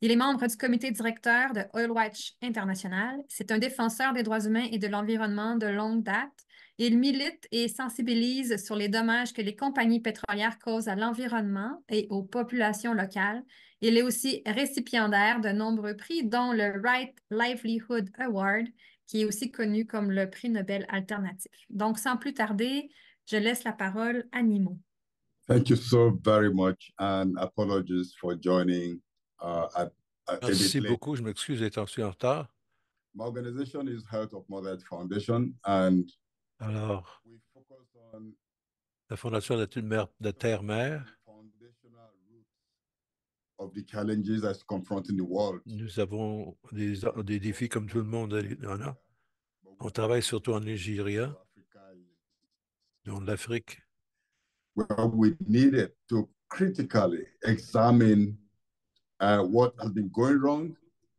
Il est membre du comité directeur de Oil Watch International. C'est un défenseur des droits humains et de l'environnement de longue date. Il milite et sensibilise sur les dommages que les compagnies pétrolières causent à l'environnement et aux populations locales. Il est aussi récipiendaire de nombreux prix, dont le Right Livelihood Award, qui est aussi connu comme le prix Nobel alternatif. Donc, sans plus tarder, je laisse la parole à Nimo. Thank you so very much and apologies for joining uh, at, at Merci beaucoup. Je m'excuse d'être en retard. My organization is Health of Mother Foundation and Alors, la Fondation de Terre-Mère nous avons des, des, défis comme tout le monde en a. On travaille surtout en Nigeria, dans l'Afrique. We needed to critically examine uh, what has been going wrong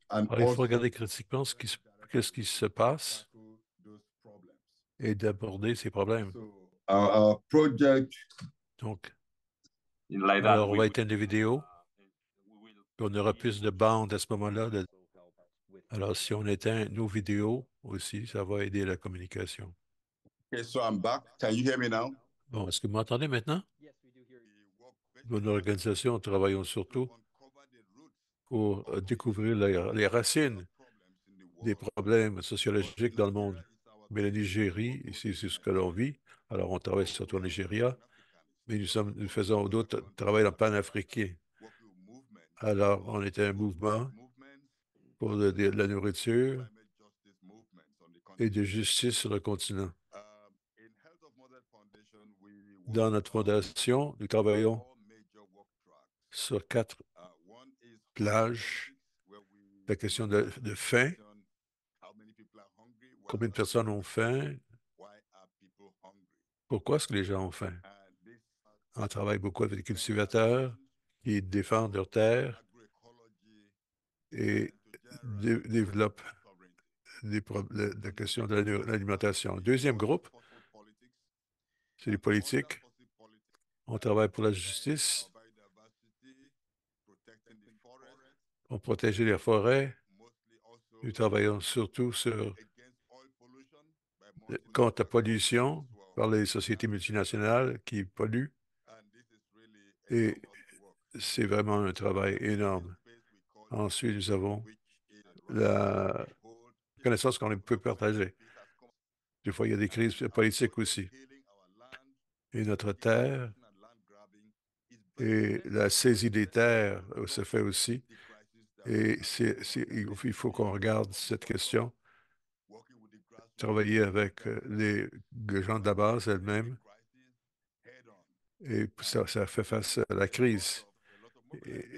and Alors, il faut regarder critiquement ce qui, se passe et d'aborder ces problèmes. So, our, our project, Donc, like alors on va éteindre les vidéos. On aura plus de bandes à ce moment-là. De... Alors, si on éteint nos vidéos aussi, ça va aider la communication. Okay, so I'm back. Can you hear me now? Bon, est-ce que vous m'entendez maintenant? Dans l'organisation, travaillons surtout pour euh, découvrir les, les racines des problèmes sociologiques dans le monde. Mais la Nigérie, c'est ce que l'on vit. Alors, on travaille surtout en Nigeria, mais nous, sommes, nous faisons d'autres travail en panafricain. Alors, on était un mouvement pour de, de la nourriture et de justice sur le continent. Dans notre fondation, nous travaillons sur quatre plages. La question de, faim, combien de personnes ont faim, pourquoi est-ce que les gens ont faim? On travaille beaucoup avec les cultivateurs qui défendent leurs terres et dé développent la question de l'alimentation. Deuxième groupe, c'est les politiques. On travaille pour la justice, pour protéger les forêts. Nous travaillons surtout sur contre la pollution par les sociétés multinationales qui polluent. Et c'est vraiment un travail énorme. Ensuite, nous avons la connaissance qu'on peut partager. Des fois, il y a des crises politiques aussi. Et notre terre et la saisie des terres se fait aussi. Et il faut qu'on regarde cette question, travailler avec les, gens de la base elles-mêmes. Et ça, fait face à la crise.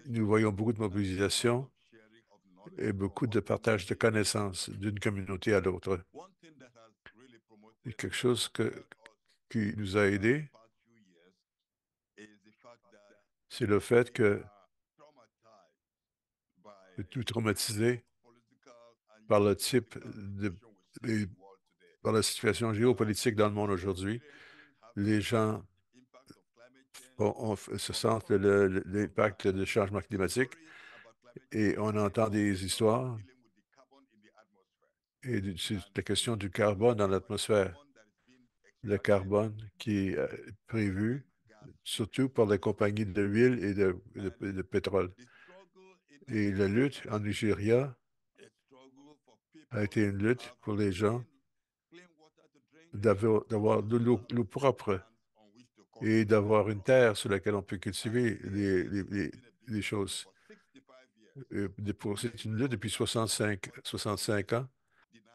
Nous voyons beaucoup de mobilisation et beaucoup de partage de connaissances d'une communauté à l'autre. Quelque chose qui nous a aidés, c'est le fait que tout traumatisé par le type de, par la situation géopolitique dans le monde aujourd'hui, les gens se sentent l'impact du changement climatique et on entend des histoires et c'est la question du carbone dans l'atmosphère. Le carbone qui est prévu surtout par les compagnies de l'huile et de, pétrole. Et la lutte en Nigeria a été une lutte pour les gens d'avoir de l'eau propre et d'avoir une terre sur laquelle on peut cultiver les, choses. C'est une lutte depuis 65, 65 ans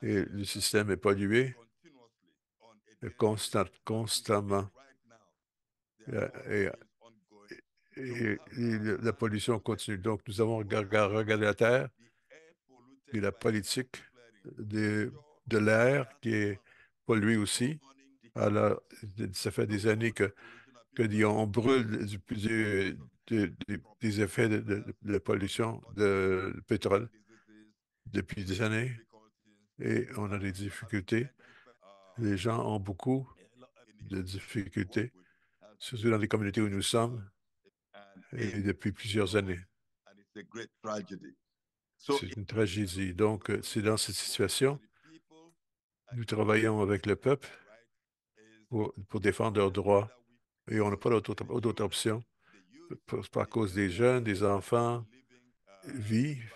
et le système est pollué constamment. Et, la pollution continue. Donc, nous avons regardé la Terre et la politique de, de l'air qui est pollué aussi. Alors, ça fait des années que, que on brûle des effets de, la pollution de pétrole depuis des années et on a des difficultés. Les gens ont beaucoup de difficultés surtout dans les communautés où nous sommes, et depuis plusieurs années. C'est une tragédie. Donc, euh, c'est dans cette situation, nous travaillons avec le peuple pour, défendre leurs droits et on n'a pas d'autre option. Par cause des jeunes, des enfants vivent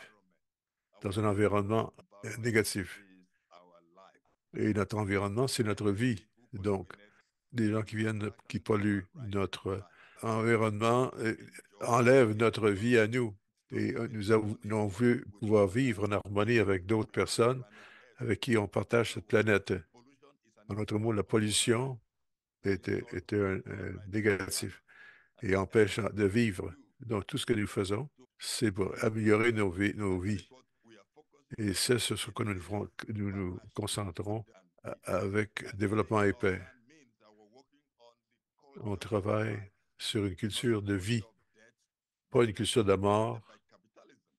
dans un environnement négatif. Et notre environnement, c'est notre vie. Donc, des gens qui viennent, qui polluent notre environnement, euh, enlèvent notre vie à nous. Et euh, nous avons voulu pouvoir vivre en harmonie avec d'autres personnes avec qui on partage cette planète. En d'autres mots, la pollution était, un, négatif et empêche de vivre. Donc, tout ce que nous faisons, c'est pour améliorer. Nos vies. Et c'est sur ce que nous nous, nous concentrons avec développement épais on travaille sur une culture de vie, pas une culture de mort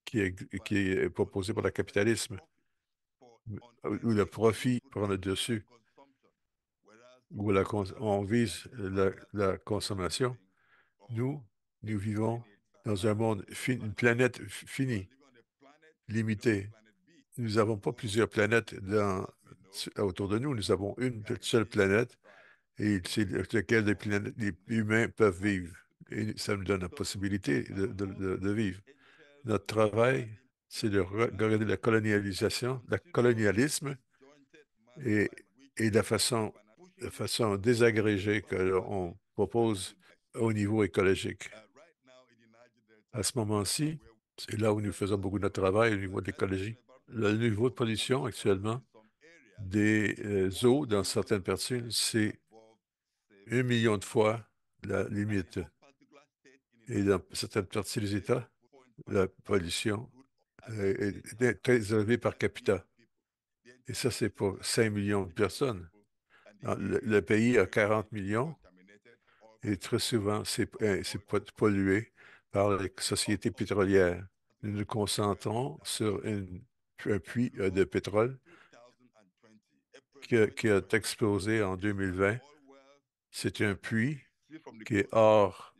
qui est proposée par le capitalisme, où le profit prend le dessus, où on vise la, consommation. Nous, nous vivons dans un monde, une planète finie, limitée. Nous n'avons pas plusieurs planètes autour de nous. Nous avons une seule planète et lequel les, humains peuvent vivre. Et ça nous donne la possibilité de, vivre. Notre travail, c'est de regarder la colonialisation, le colonialisme et, et la façon, désagrégée qu'on propose au niveau écologique. À ce moment-ci, c'est là où nous faisons beaucoup de notre travail au niveau de l'écologie. Le niveau de pollution actuellement des euh, eaux dans certaines parties, c'est un million de fois la limite. Et dans certaines parties des États, la pollution est très élevée par capita. Et ça, c'est pour 5 millions de personnes. Le, pays a 40 millions et très souvent, c'est euh, pollué par les sociétés pétrolières. Nous nous concentrons sur un puits euh, de pétrole qui qui a explosé en 2020 c'est un puits qui est hors,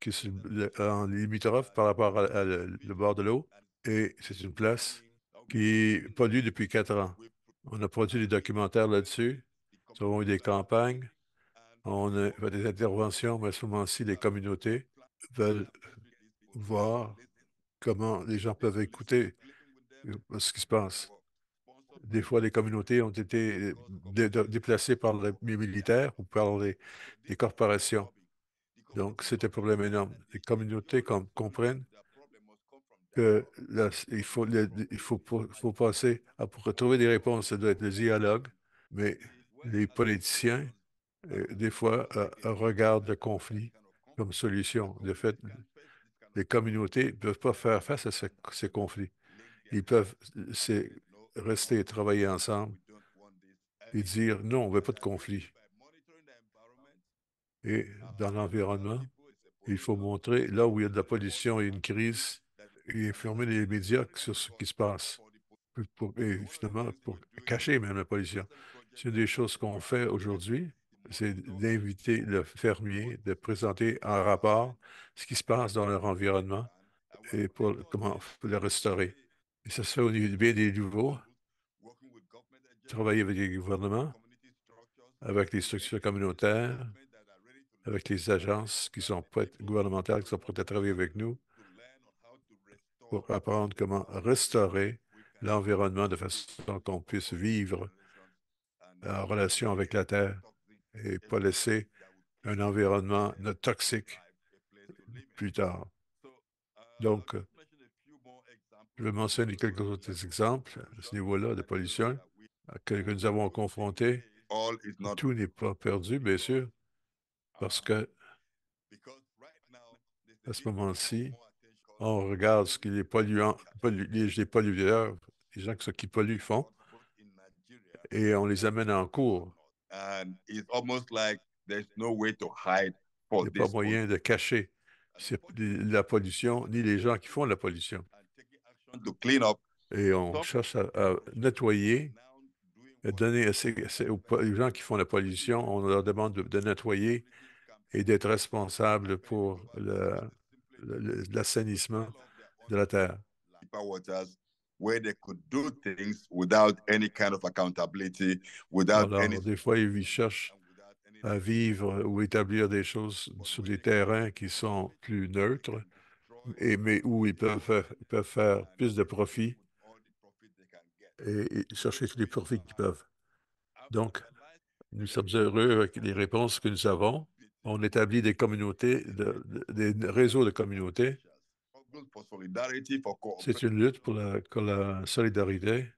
qui est en limitrophe par rapport à, le, bord de l'eau et c'est une place qui pollue depuis quatre ans. On a produit des documentaires là-dessus. Nous avons eu des campagnes. On a fait des interventions, mais à ce moment-ci, les communautés veulent voir comment les gens peuvent écouter ce qui se passe. Des fois, les communautés ont été déplacées par les militaires ou par les, corporations. Donc, c'est un problème énorme. Les communautés comprennent qu'il faut, il faut, faut passer à, pour trouver des réponses, ça doit être le dialogue, mais les politiciens, euh, des fois, euh, regardent le conflit comme solution. De fait, les communautés ne peuvent pas faire face à ces conflits. Ils peuvent rester et travailler ensemble et dire non, on ne veut pas de conflit. Et dans l'environnement, il faut montrer là où il y a de la pollution et une crise et informer les médias sur ce qui se passe. et finalement, pour cacher même la pollution. C'est une des choses qu'on fait aujourd'hui, c'est d'inviter le fermier de présenter en rapport ce qui se passe dans leur environnement et pour comment le restaurer. Et ça se fait au niveau bien des nouveaux. Travailler avec les gouvernements, avec les structures communautaires, avec les agences qui sont prêtes, gouvernementales qui sont prêtes à travailler avec nous pour apprendre comment restaurer l'environnement de façon qu'on puisse vivre en relation avec la Terre et pas laisser un environnement toxique plus tard. Donc, je vais mentionner quelques autres exemples à ce niveau-là de pollution que, nous avons confrontés. Tout n'est pas perdu, bien sûr, parce que à ce moment-ci, on regarde ce que les polluants, les pollueurs, les gens qui polluent font, et on les amène en cours. Il n'y a pas moyen de cacher la pollution, ni les gens qui font la pollution. Et on cherche à, nettoyer, à donner aux, gens qui font la pollution, on leur demande de, nettoyer et d'être responsable pour l'assainissement de la terre. Alors, des fois, ils cherchent à vivre ou établir des choses sur des terrains qui sont plus neutres, et, mais où ils peuvent faire, peuvent faire plus de profit et, chercher tous les profits qu'ils peuvent. Donc, nous sommes heureux avec les réponses que nous avons. On établit des communautés, des réseaux de communautés. C'est une lutte pour la, pour la solidarité.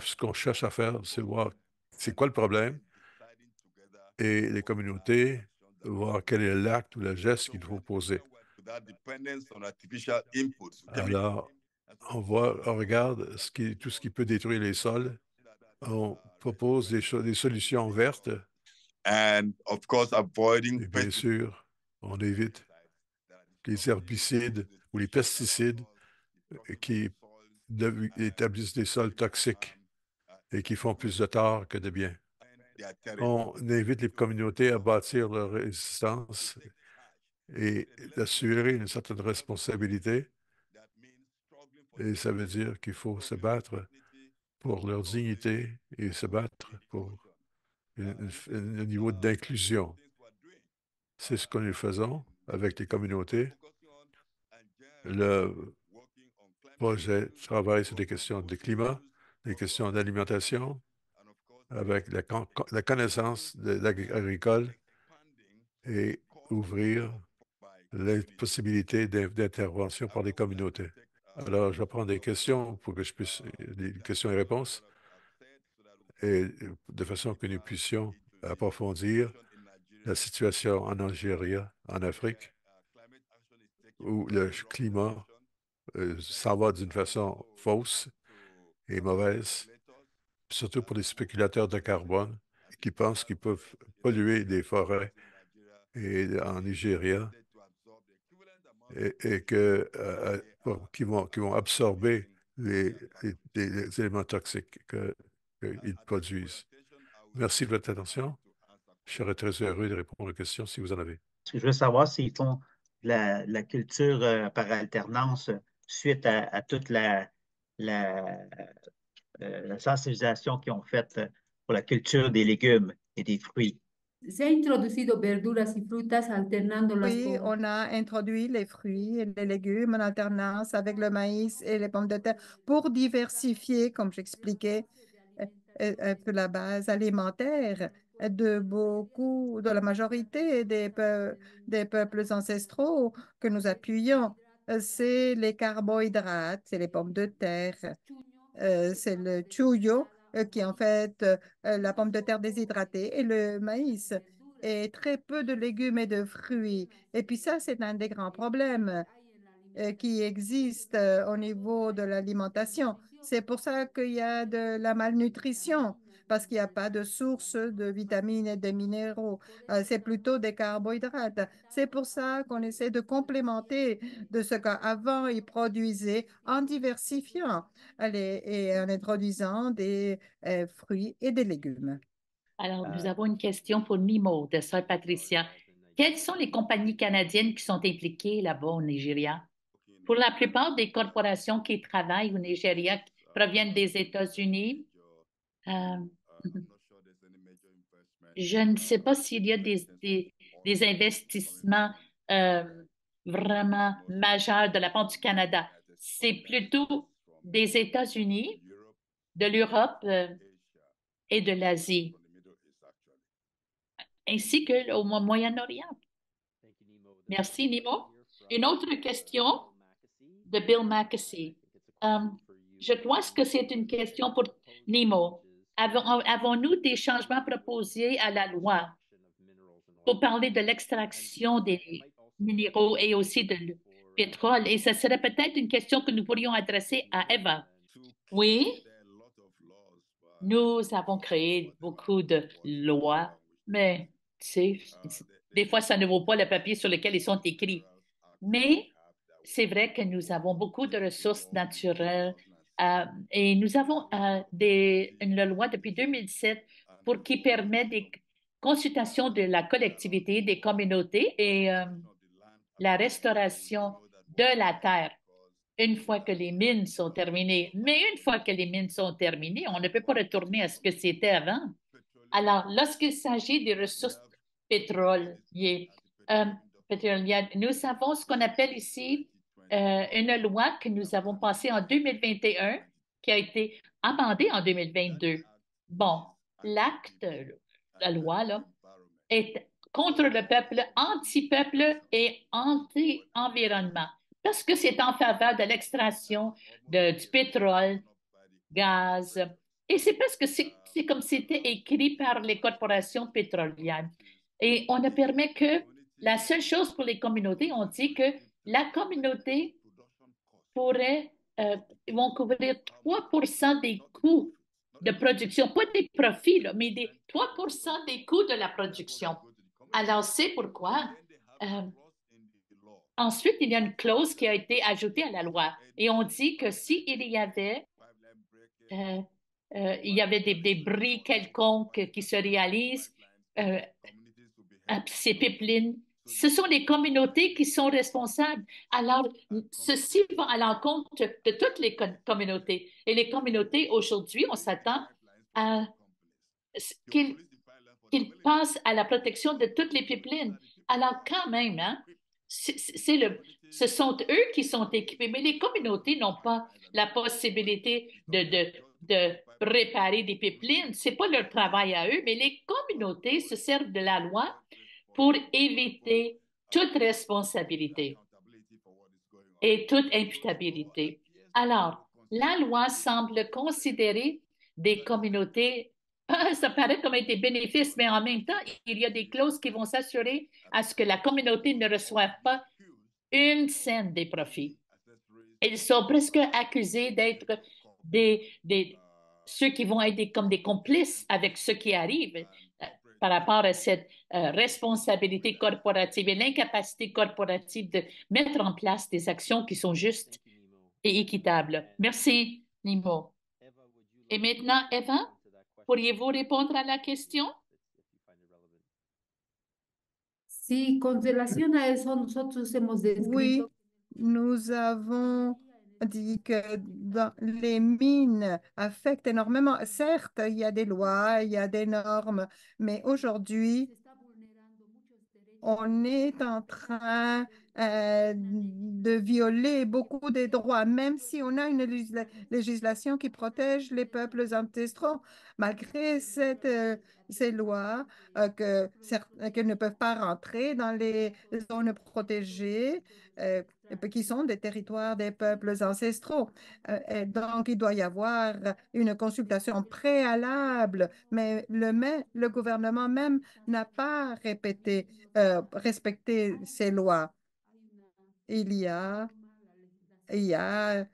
ce qu'on cherche à faire, c'est voir c'est quoi le problème et les communautés voir quel est l'acte ou le geste qu'il faut poser. Alors, on voit, on regarde ce qui, tout ce qui peut détruire les sols. On propose des, des solutions vertes. et bien sûr, on évite les herbicides ou les pesticides qui établissent des sols toxiques et qui font plus de tort que de bien. On invite les communautés à bâtir leur résistance et d'assurer une certaine responsabilité. Et ça veut dire qu'il faut se battre pour leur dignité et se battre pour un niveau d'inclusion. C'est ce que nous faisons avec les communautés. Le projet travaille sur des questions de climat, des questions d'alimentation, avec la, connaissance de l'agricole et ouvrir les possibilités d'intervention par les communautés. Alors, je prendre des questions pour que je puisse, des questions et réponses, et de façon que nous puissions approfondir la situation en Algérie, en Afrique, où le climat euh, s'en va d'une façon fausse et mauvaise surtout pour les spéculateurs de carbone qui pensent qu'ils peuvent polluer des forêts et, en Nigeria et, que, euh, euh, qui, vont, qui vont absorber les, éléments toxiques qu'ils produisent. Merci de votre attention. Je serais très heureux de répondre aux questions si vous en avez. Je veux savoir, s'ils font la, la culture euh, par alternance suite à, toute la, la, la sensibilisation qu'ils ont faite euh, pour la culture des légumes et des fruits. se ha introducido verduras y frutas alternándolas Oui, on a introduit les fruits et les légumes en alternance avec le maïs et les pommes de terre pour diversifier, comme j'expliquais, euh, euh, euh, la base alimentaire de beaucoup, de la majorité des, peu- des peuples ancestraux que nous appuyons. Euh, C'est les carbohydrates, c'est les pommes de terre, euh, c'est le chuyo, euh, qui est en fait euh, la pomme de terre déshydratée, et le maïs, et très peu de légumes et de fruits. Et puis ça, c'est un des grands problèmes euh, qui existent euh, au niveau de l'alimentation. C'est pour ça qu'il y a de la malnutrition, parce qu'il n'y a pas de source de vitamines et de minéraux. Euh, c'est plutôt des carbohydrates. C'est pour ça qu'on essaie de complémenter de ce qu'avant ils produisaient en diversifiant les- et en introduisant des euh, fruits et des légumes. Alors, nous avons une question pour Nimo de Sœur Patricia. Quelles sont les compagnies canadiennes qui sont impliquées là-bas au Nigeria? Pour la plupart des corporations qui travaillent au Nigeria proviennent des États-Unis. Euh, je ne sais pas s'il y a des, des- des investissements euh, vraiment majeurs de la part du Canada. C'est plutôt des États-Unis, de l'Europe euh, et de l'Asie, ainsi que au Mo- Moyen-Orient. Merci, Nimo. Une autre question de Bill Mackesy. Euh, je pense que c'est une question pour Nimo. Avons- Avons-nous des changements proposés à la loi pour parler de l'extraction des minéraux et aussi de le pétrole? Et ce serait peut-être une question que nous pourrions adresser à Eva. Oui, nous avons créé beaucoup de lois, mais des fois, ça ne vaut pas le papier sur lequel ils sont écrits. Mais c'est vrai que nous avons beaucoup de ressources naturelles euh, et nous avons euh, une loi depuis 2007 pour qui permet des consultations de la collectivité, des communautés et euh, la restauration de la terre une fois que les mines sont terminées. Mais une fois que les mines sont terminées, on ne peut pas retourner à ce que c'était avant. Alors, lorsqu'il s'agit des ressources pétrolières, euh, pétrolières, nous avons ce qu'on appelle ici euh, une loi que nous avons passée en 2021 qui a été amendée en 2022. Bon, l'acte, la loi, là, est contre le peuple, anti-peuple et anti-environnement, parce que c'est en faveur de l'extraction du pétrole, gaz, et c'est parce que c'est c'est comme c'était écrit par les corporations pétrolières. Et on ne permet que la seule chose pour les communautés, on dit que la communauté pourrait, euh, ils vont couvrir 3% des coûts de production, pas des profits, mais des 3% des coûts de la production. Alors, c'est pourquoi euh, ensuite, il y a une clause qui a été ajoutée à la loi et on dit que s'il y avait euh, euh, il y avait des, des bris quelconques qui se réalisent, ces pipelines. Ce sont les communautés qui sont responsables. Alors, ceci va à l'encontre de toutes les co- communautés. Et les communautés, aujourd'hui, on s'attend à qu'ils passent à la protection de toutes les pipelines. Alors, quand même, hein, ce sont eux qui sont équipés, mais les communautés n'ont pas la possibilité de réparer des pipelines. Ce n'est pas leur travail à eux, mais les communautés se servent de la loi pour éviter toute responsabilité et toute imputabilité. Alors, la loi semble considérer des communautés, ça paraît comme des bénéfices, mais en même temps, il y a des clauses qui vont s'assurer à ce que la communauté ne reçoive pas une scène des profits. Ils sont presque accusés d'être des, ceux qui vont être comme des complices avec ce qui arrive par rapport à cette euh, responsabilité corporative et l'incapacité corporative de mettre en place des actions qui sont justes et équitables. Merci, Nimo. Et maintenant, Eva, pourriez-vous répondre à la question? Sí, con relación a eso, nosotros hemos Oui, nous avons dit que les mines affectent énormément. Certes, il y a des lois, il y a des normes, mais aujourd'hui, on est en train euh, de violer beaucoup des droits, même si on a une législation qui protège les peuples ancestraux, malgré euh, ces lois euh, que, qu'elles ne peuvent pas rentrer dans les zones protégées qui sont des territoires des peuples ancestraux. et donc, il doit y avoir une consultation préalable, mais le, le gouvernement même n'a pas répété, respecté ces lois il y a, il y a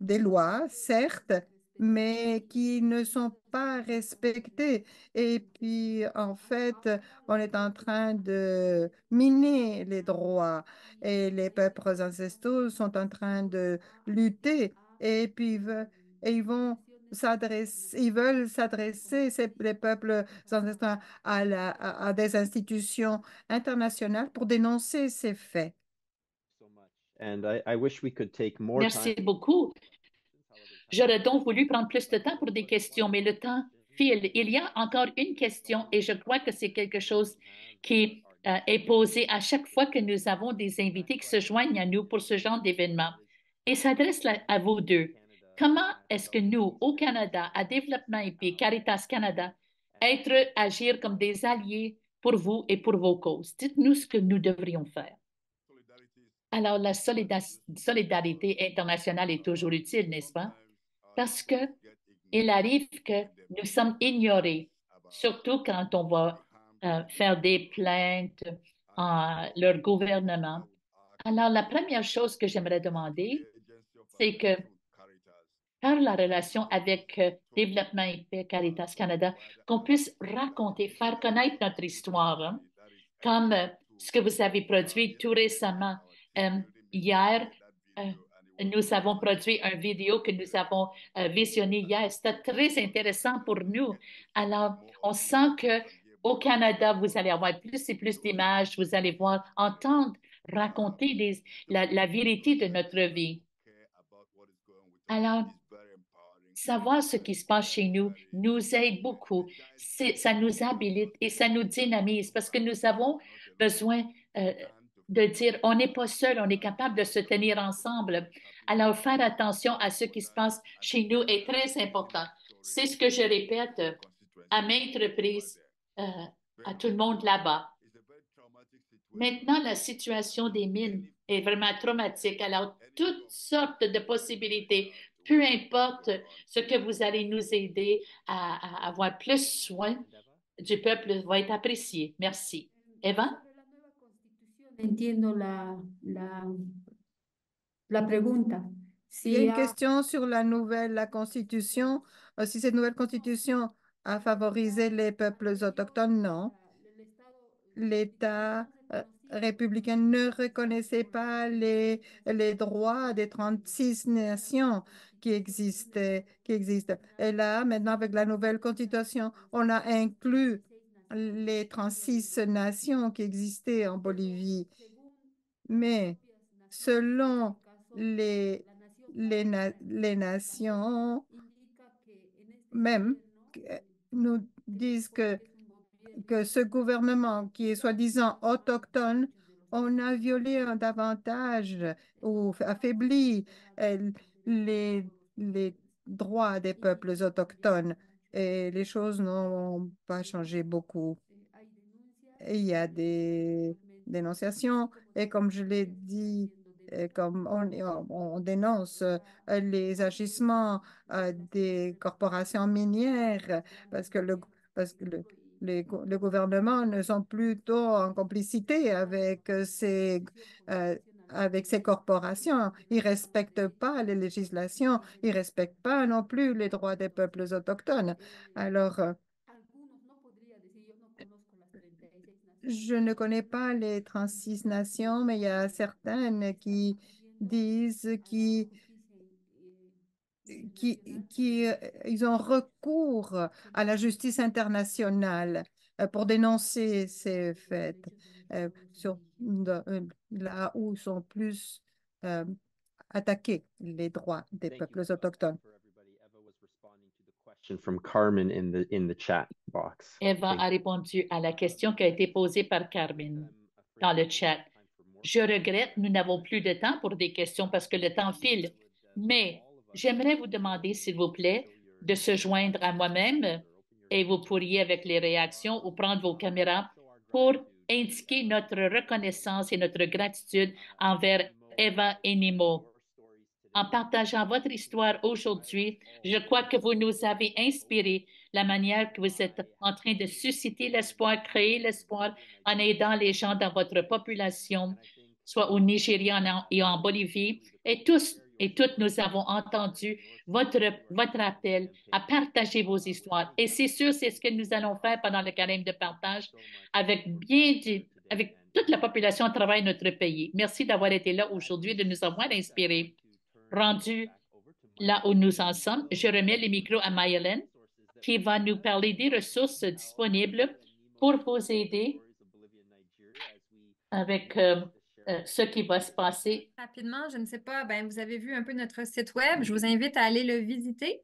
des lois, certes, mais qui ne sont pas respectées. Et puis, en fait, on est en train de miner les droits et les peuples ancestraux sont en train de lutter et puis ils vont s'adresser, ils veulent s'adresser, les peuples ancestraux, à, la, à des institutions internationales pour dénoncer ces faits. Merci beaucoup. J'aurais donc voulu prendre plus de temps pour des questions, mais le temps file. Il y a encore une question et je crois que c'est quelque chose qui euh, est posé à chaque fois que nous avons des invités qui se joignent à nous pour ce genre d'événement. Et s'adresse à vous deux. Comment est-ce que nous, au Canada, à Développement IP, Caritas Canada, être, agir comme des alliés pour vous et pour vos causes? Dites-nous ce que nous devrions faire. Alors, la solidarité internationale est toujours utile, n'est-ce pas? Parce que il arrive que nous sommes ignorés, surtout quand on va euh, faire des plaintes à leur gouvernement. Alors, la première chose que j'aimerais demander, c'est que par la relation avec euh, Développement et Caritas Canada, qu'on puisse raconter, faire connaître notre histoire, hein, comme euh, ce que vous avez produit tout récemment euh, hier, euh, nous avons produit une vidéo que nous avons euh, visionnée hier. C'était très intéressant pour nous. Alors, on sent que au Canada, vous allez avoir plus et plus d'images, vous allez voir, entendre, raconter la, la, vérité de notre vie. Alors, savoir ce qui se passe chez nous nous aide beaucoup. Ça nous habilite et ça nous dynamise parce que nous avons besoin de dire on n'est pas seul, on est capable de se tenir ensemble. Alors, faire attention à ce qui se passe chez nous est très important. C'est ce que je répète à maintes reprises euh, à tout le monde là-bas. Maintenant, la situation des mines est vraiment traumatique. Alors, toutes sortes de possibilités, peu importe ce que vous allez nous aider à, avoir plus soin du peuple, va être apprécié. Merci. Eva? Entiendo la, la, la pregunta. Si Il y a une question sur la nouvelle la constitution. Euh, si cette nouvelle constitution a favorisé les peuples autochtones, non. L'État euh, républicain ne reconnaissait pas les, les droits des 36 nations qui existaient, qui existent. Et là, maintenant, avec la nouvelle constitution, on a inclus les 36 nations qui existaient en Bolivie. Mais selon les, les, les nations, même, nous disent que, que ce gouvernement qui est soi-disant autochtone, on a violé davantage ou affaibli euh, les, les droits des peuples autochtones et les choses n'ont pas changé beaucoup. il y a des dénonciations et comme je l'ai dit, comme on, on, dénonce euh, les agissements euh, des corporations minières parce que le, le, gouvernement ne sont plutôt en complicité avec ces, euh, avec ces corporations. Ils ne respectent pas les législations, ils ne respectent pas non plus les droits des peuples autochtones. Alors, euh, je ne connais pas les 36 nations, mais il y a certaines qui disent qu'ils qui, qui, euh, ils ont recours à la justice internationale euh, pour dénoncer ces faits. Sur, là où sont plus attaqués les droits des peuples autochtones. from Carmen in the in the chat box. Eva a répondu à la question qui a été posée par Carmen dans le chat. Je regrette, nous n'avons plus de temps pour des questions parce que le temps file. Mais j'aimerais vous demander, s'il vous plaît, de se joindre à moi-même et vous pourriez, avec les réactions, ou prendre vos caméras pour indiquer notre reconnaissance et notre gratitude envers Eva et Nimo. En partageant votre histoire aujourd'hui, je crois que vous nous avez inspiré la manière que vous êtes en train de susciter l'espoir, créer l'espoir en aidant les gens dans votre population, soit au Nigeria et en Bolivie. Et tous et toutes, nous avons entendu votre, votre appel à partager vos histoires. Et c'est sûr, c'est ce que nous allons faire pendant le carême de partage avec bien avec toute la population à travers notre pays. Merci d'avoir été là aujourd'hui, de nous avoir inspirés. Rendu là où nous en sommes, je remets le micro à Mayelen qui va nous parler des ressources disponibles pour vous aider avec euh, euh, ce qui va se passer. Rapidement, je ne sais pas, ben, vous avez vu un peu notre site web. Je vous invite à aller le visiter.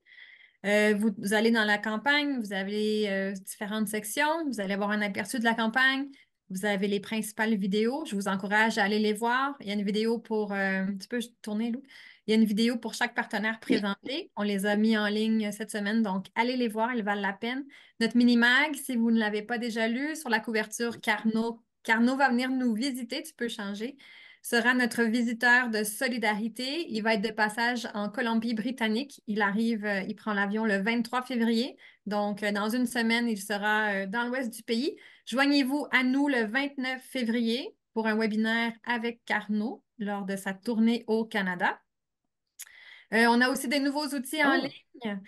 Euh, vous, vous, allez dans la campagne, vous avez euh, différentes sections, vous allez avoir un aperçu de la campagne, vous avez les principales vidéos. Je vous encourage à aller les voir. Il y a une vidéo pour, tu peux tourner, Lou? Il y a une vidéo pour chaque partenaire présenté. On les a mis en ligne cette semaine, donc allez les voir, elles valent la peine. Notre mini-mag, si vous ne l'avez pas déjà lu, sur la couverture Carnot, Carnot va venir nous visiter, tu peux changer, sera notre visiteur de solidarité. Il va être de passage en Colombie-Britannique. Il arrive, euh, il prend l'avion le 23 février. Donc, euh, dans une semaine, il sera euh, dans l'ouest du pays. Joignez-vous à nous le 29 février pour un webinaire avec Carnot lors de sa tournée au Canada. on a aussi des nouveaux outils en Oh. ligne.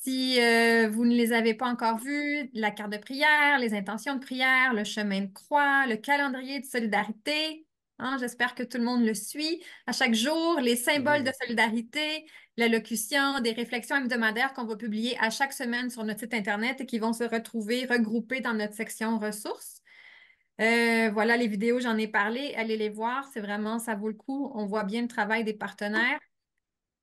Si euh, vous ne les avez pas encore vus, la carte de prière, les intentions de prière, le chemin de croix, le calendrier de solidarité, hein, j'espère que tout le monde le suit. À chaque jour, les symboles de solidarité, l'allocution, des réflexions hebdomadaires qu'on va publier à chaque semaine sur notre site Internet et qui vont se retrouver regroupées dans notre section ressources. Euh, voilà les vidéos, j'en ai parlé, allez les voir, c'est vraiment, ça vaut le coup. On voit bien le travail des partenaires.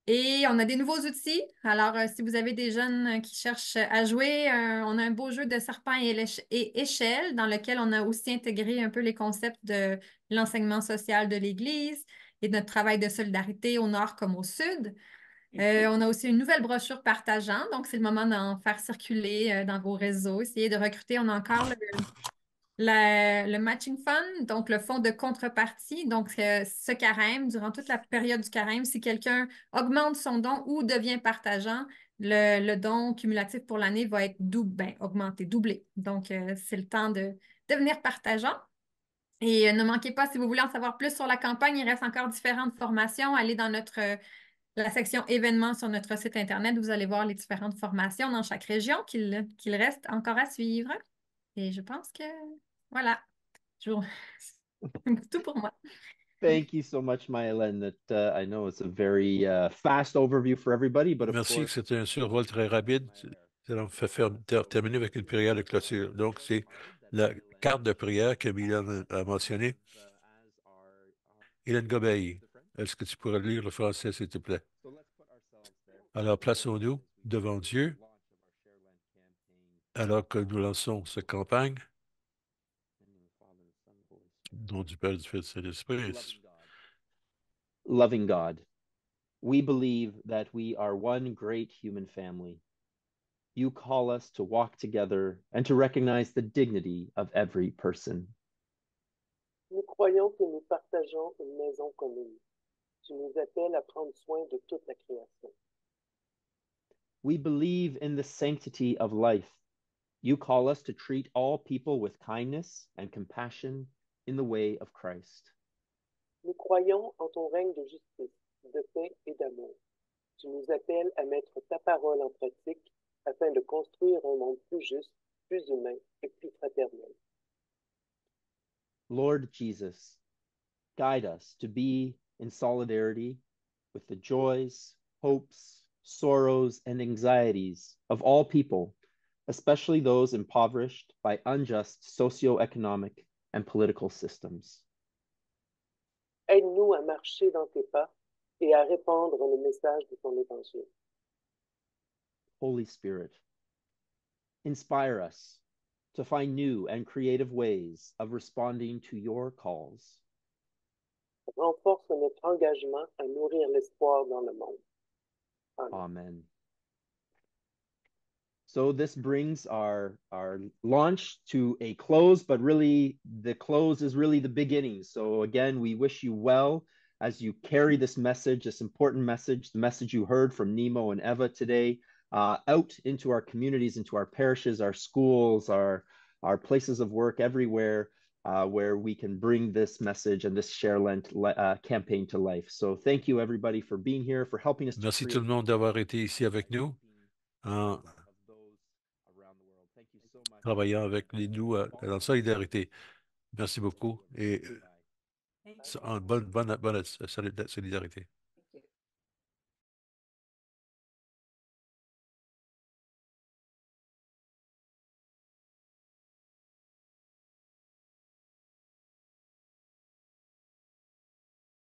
Et on a des nouveaux outils. Alors, euh, si vous avez des jeunes euh, qui cherchent à jouer, euh, on a un beau jeu de serpent et, échelle dans lequel on a aussi intégré un peu les concepts de l'enseignement social de l'Église et de notre travail de solidarité au nord comme au sud. Euh, on a aussi une nouvelle brochure partageant, donc c'est le moment d'en faire circuler euh, dans vos réseaux, essayer de recruter. On a encore le, le matching fund, donc le fonds de contrepartie. Donc, euh, ce carême, durant toute la période du carême, si quelqu'un augmente son don ou devient partageant, le, don cumulatif pour l'année va être ben, augmenté, doublé. Donc, euh, c'est le temps de devenir partageant. Et euh, ne manquez pas, si vous voulez en savoir plus sur la campagne, il reste encore différentes formations. Allez dans notre, la section événements sur notre site Internet. Vous allez voir les différentes formations dans chaque région qu'il reste encore à suivre. Et je pense que, voilà, je tout pour moi. Thank you so much, Myelen. That uh, I know it's a very uh, fast overview for everybody, but of Merci, course, c'est un survol très rapide. Ça nous fait faire, terminer avec une prière de clôture. Donc, c'est la carte de prière que Mylène a mentionnée. Hélène Gobeil, est-ce que tu pourrais lire le français, s'il te plaît? Alors, plaçons-nous devant Dieu alors que nous lançons cette campagne. Au nom du Père, du Fils et de l'Esprit. loving God, we believe that we are one great human family. You call us to walk together and to recognize the dignity of every person. Nous croyons que nous partageons une maison commune. Tu nous appelles à prendre soin de toute la création. We believe in the sanctity of life. You call us to treat all people with kindness and compassion in the way of Christ. Nous croyons en ton règne de justice, de paix et d'amour. Tu nous appelles à mettre ta parole en pratique afin de construire un monde plus juste, plus humain et plus fraternel. Lord Jesus, guide us to be in solidarity with the joys, hopes, sorrows, and anxieties of all people, especially those impoverished by unjust socioeconomic and political systems. Aide-nous à marcher dans tes pas et à répandre le message de ton évangile. Holy Spirit, inspire us to find new and creative ways of responding to your calls. Renforce notre engagement à nourrir l'espoir dans le monde. Amen. Amen. So this brings our our launch to a close, but really the close is really the beginning. So again, we wish you well as you carry this message, this important message, the message you heard from Nemo and Eva today, uh, out into our communities, into our parishes, our schools, our our places of work, everywhere uh, where we can bring this message and this Share Lent uh, campaign to life. So thank you everybody for being here, for helping us. Merci tout le monde d'avoir été ici avec nous. Travaillant avec les nous euh, en solidarité. Merci beaucoup et euh, en bonne, bonne, bonne solidarité.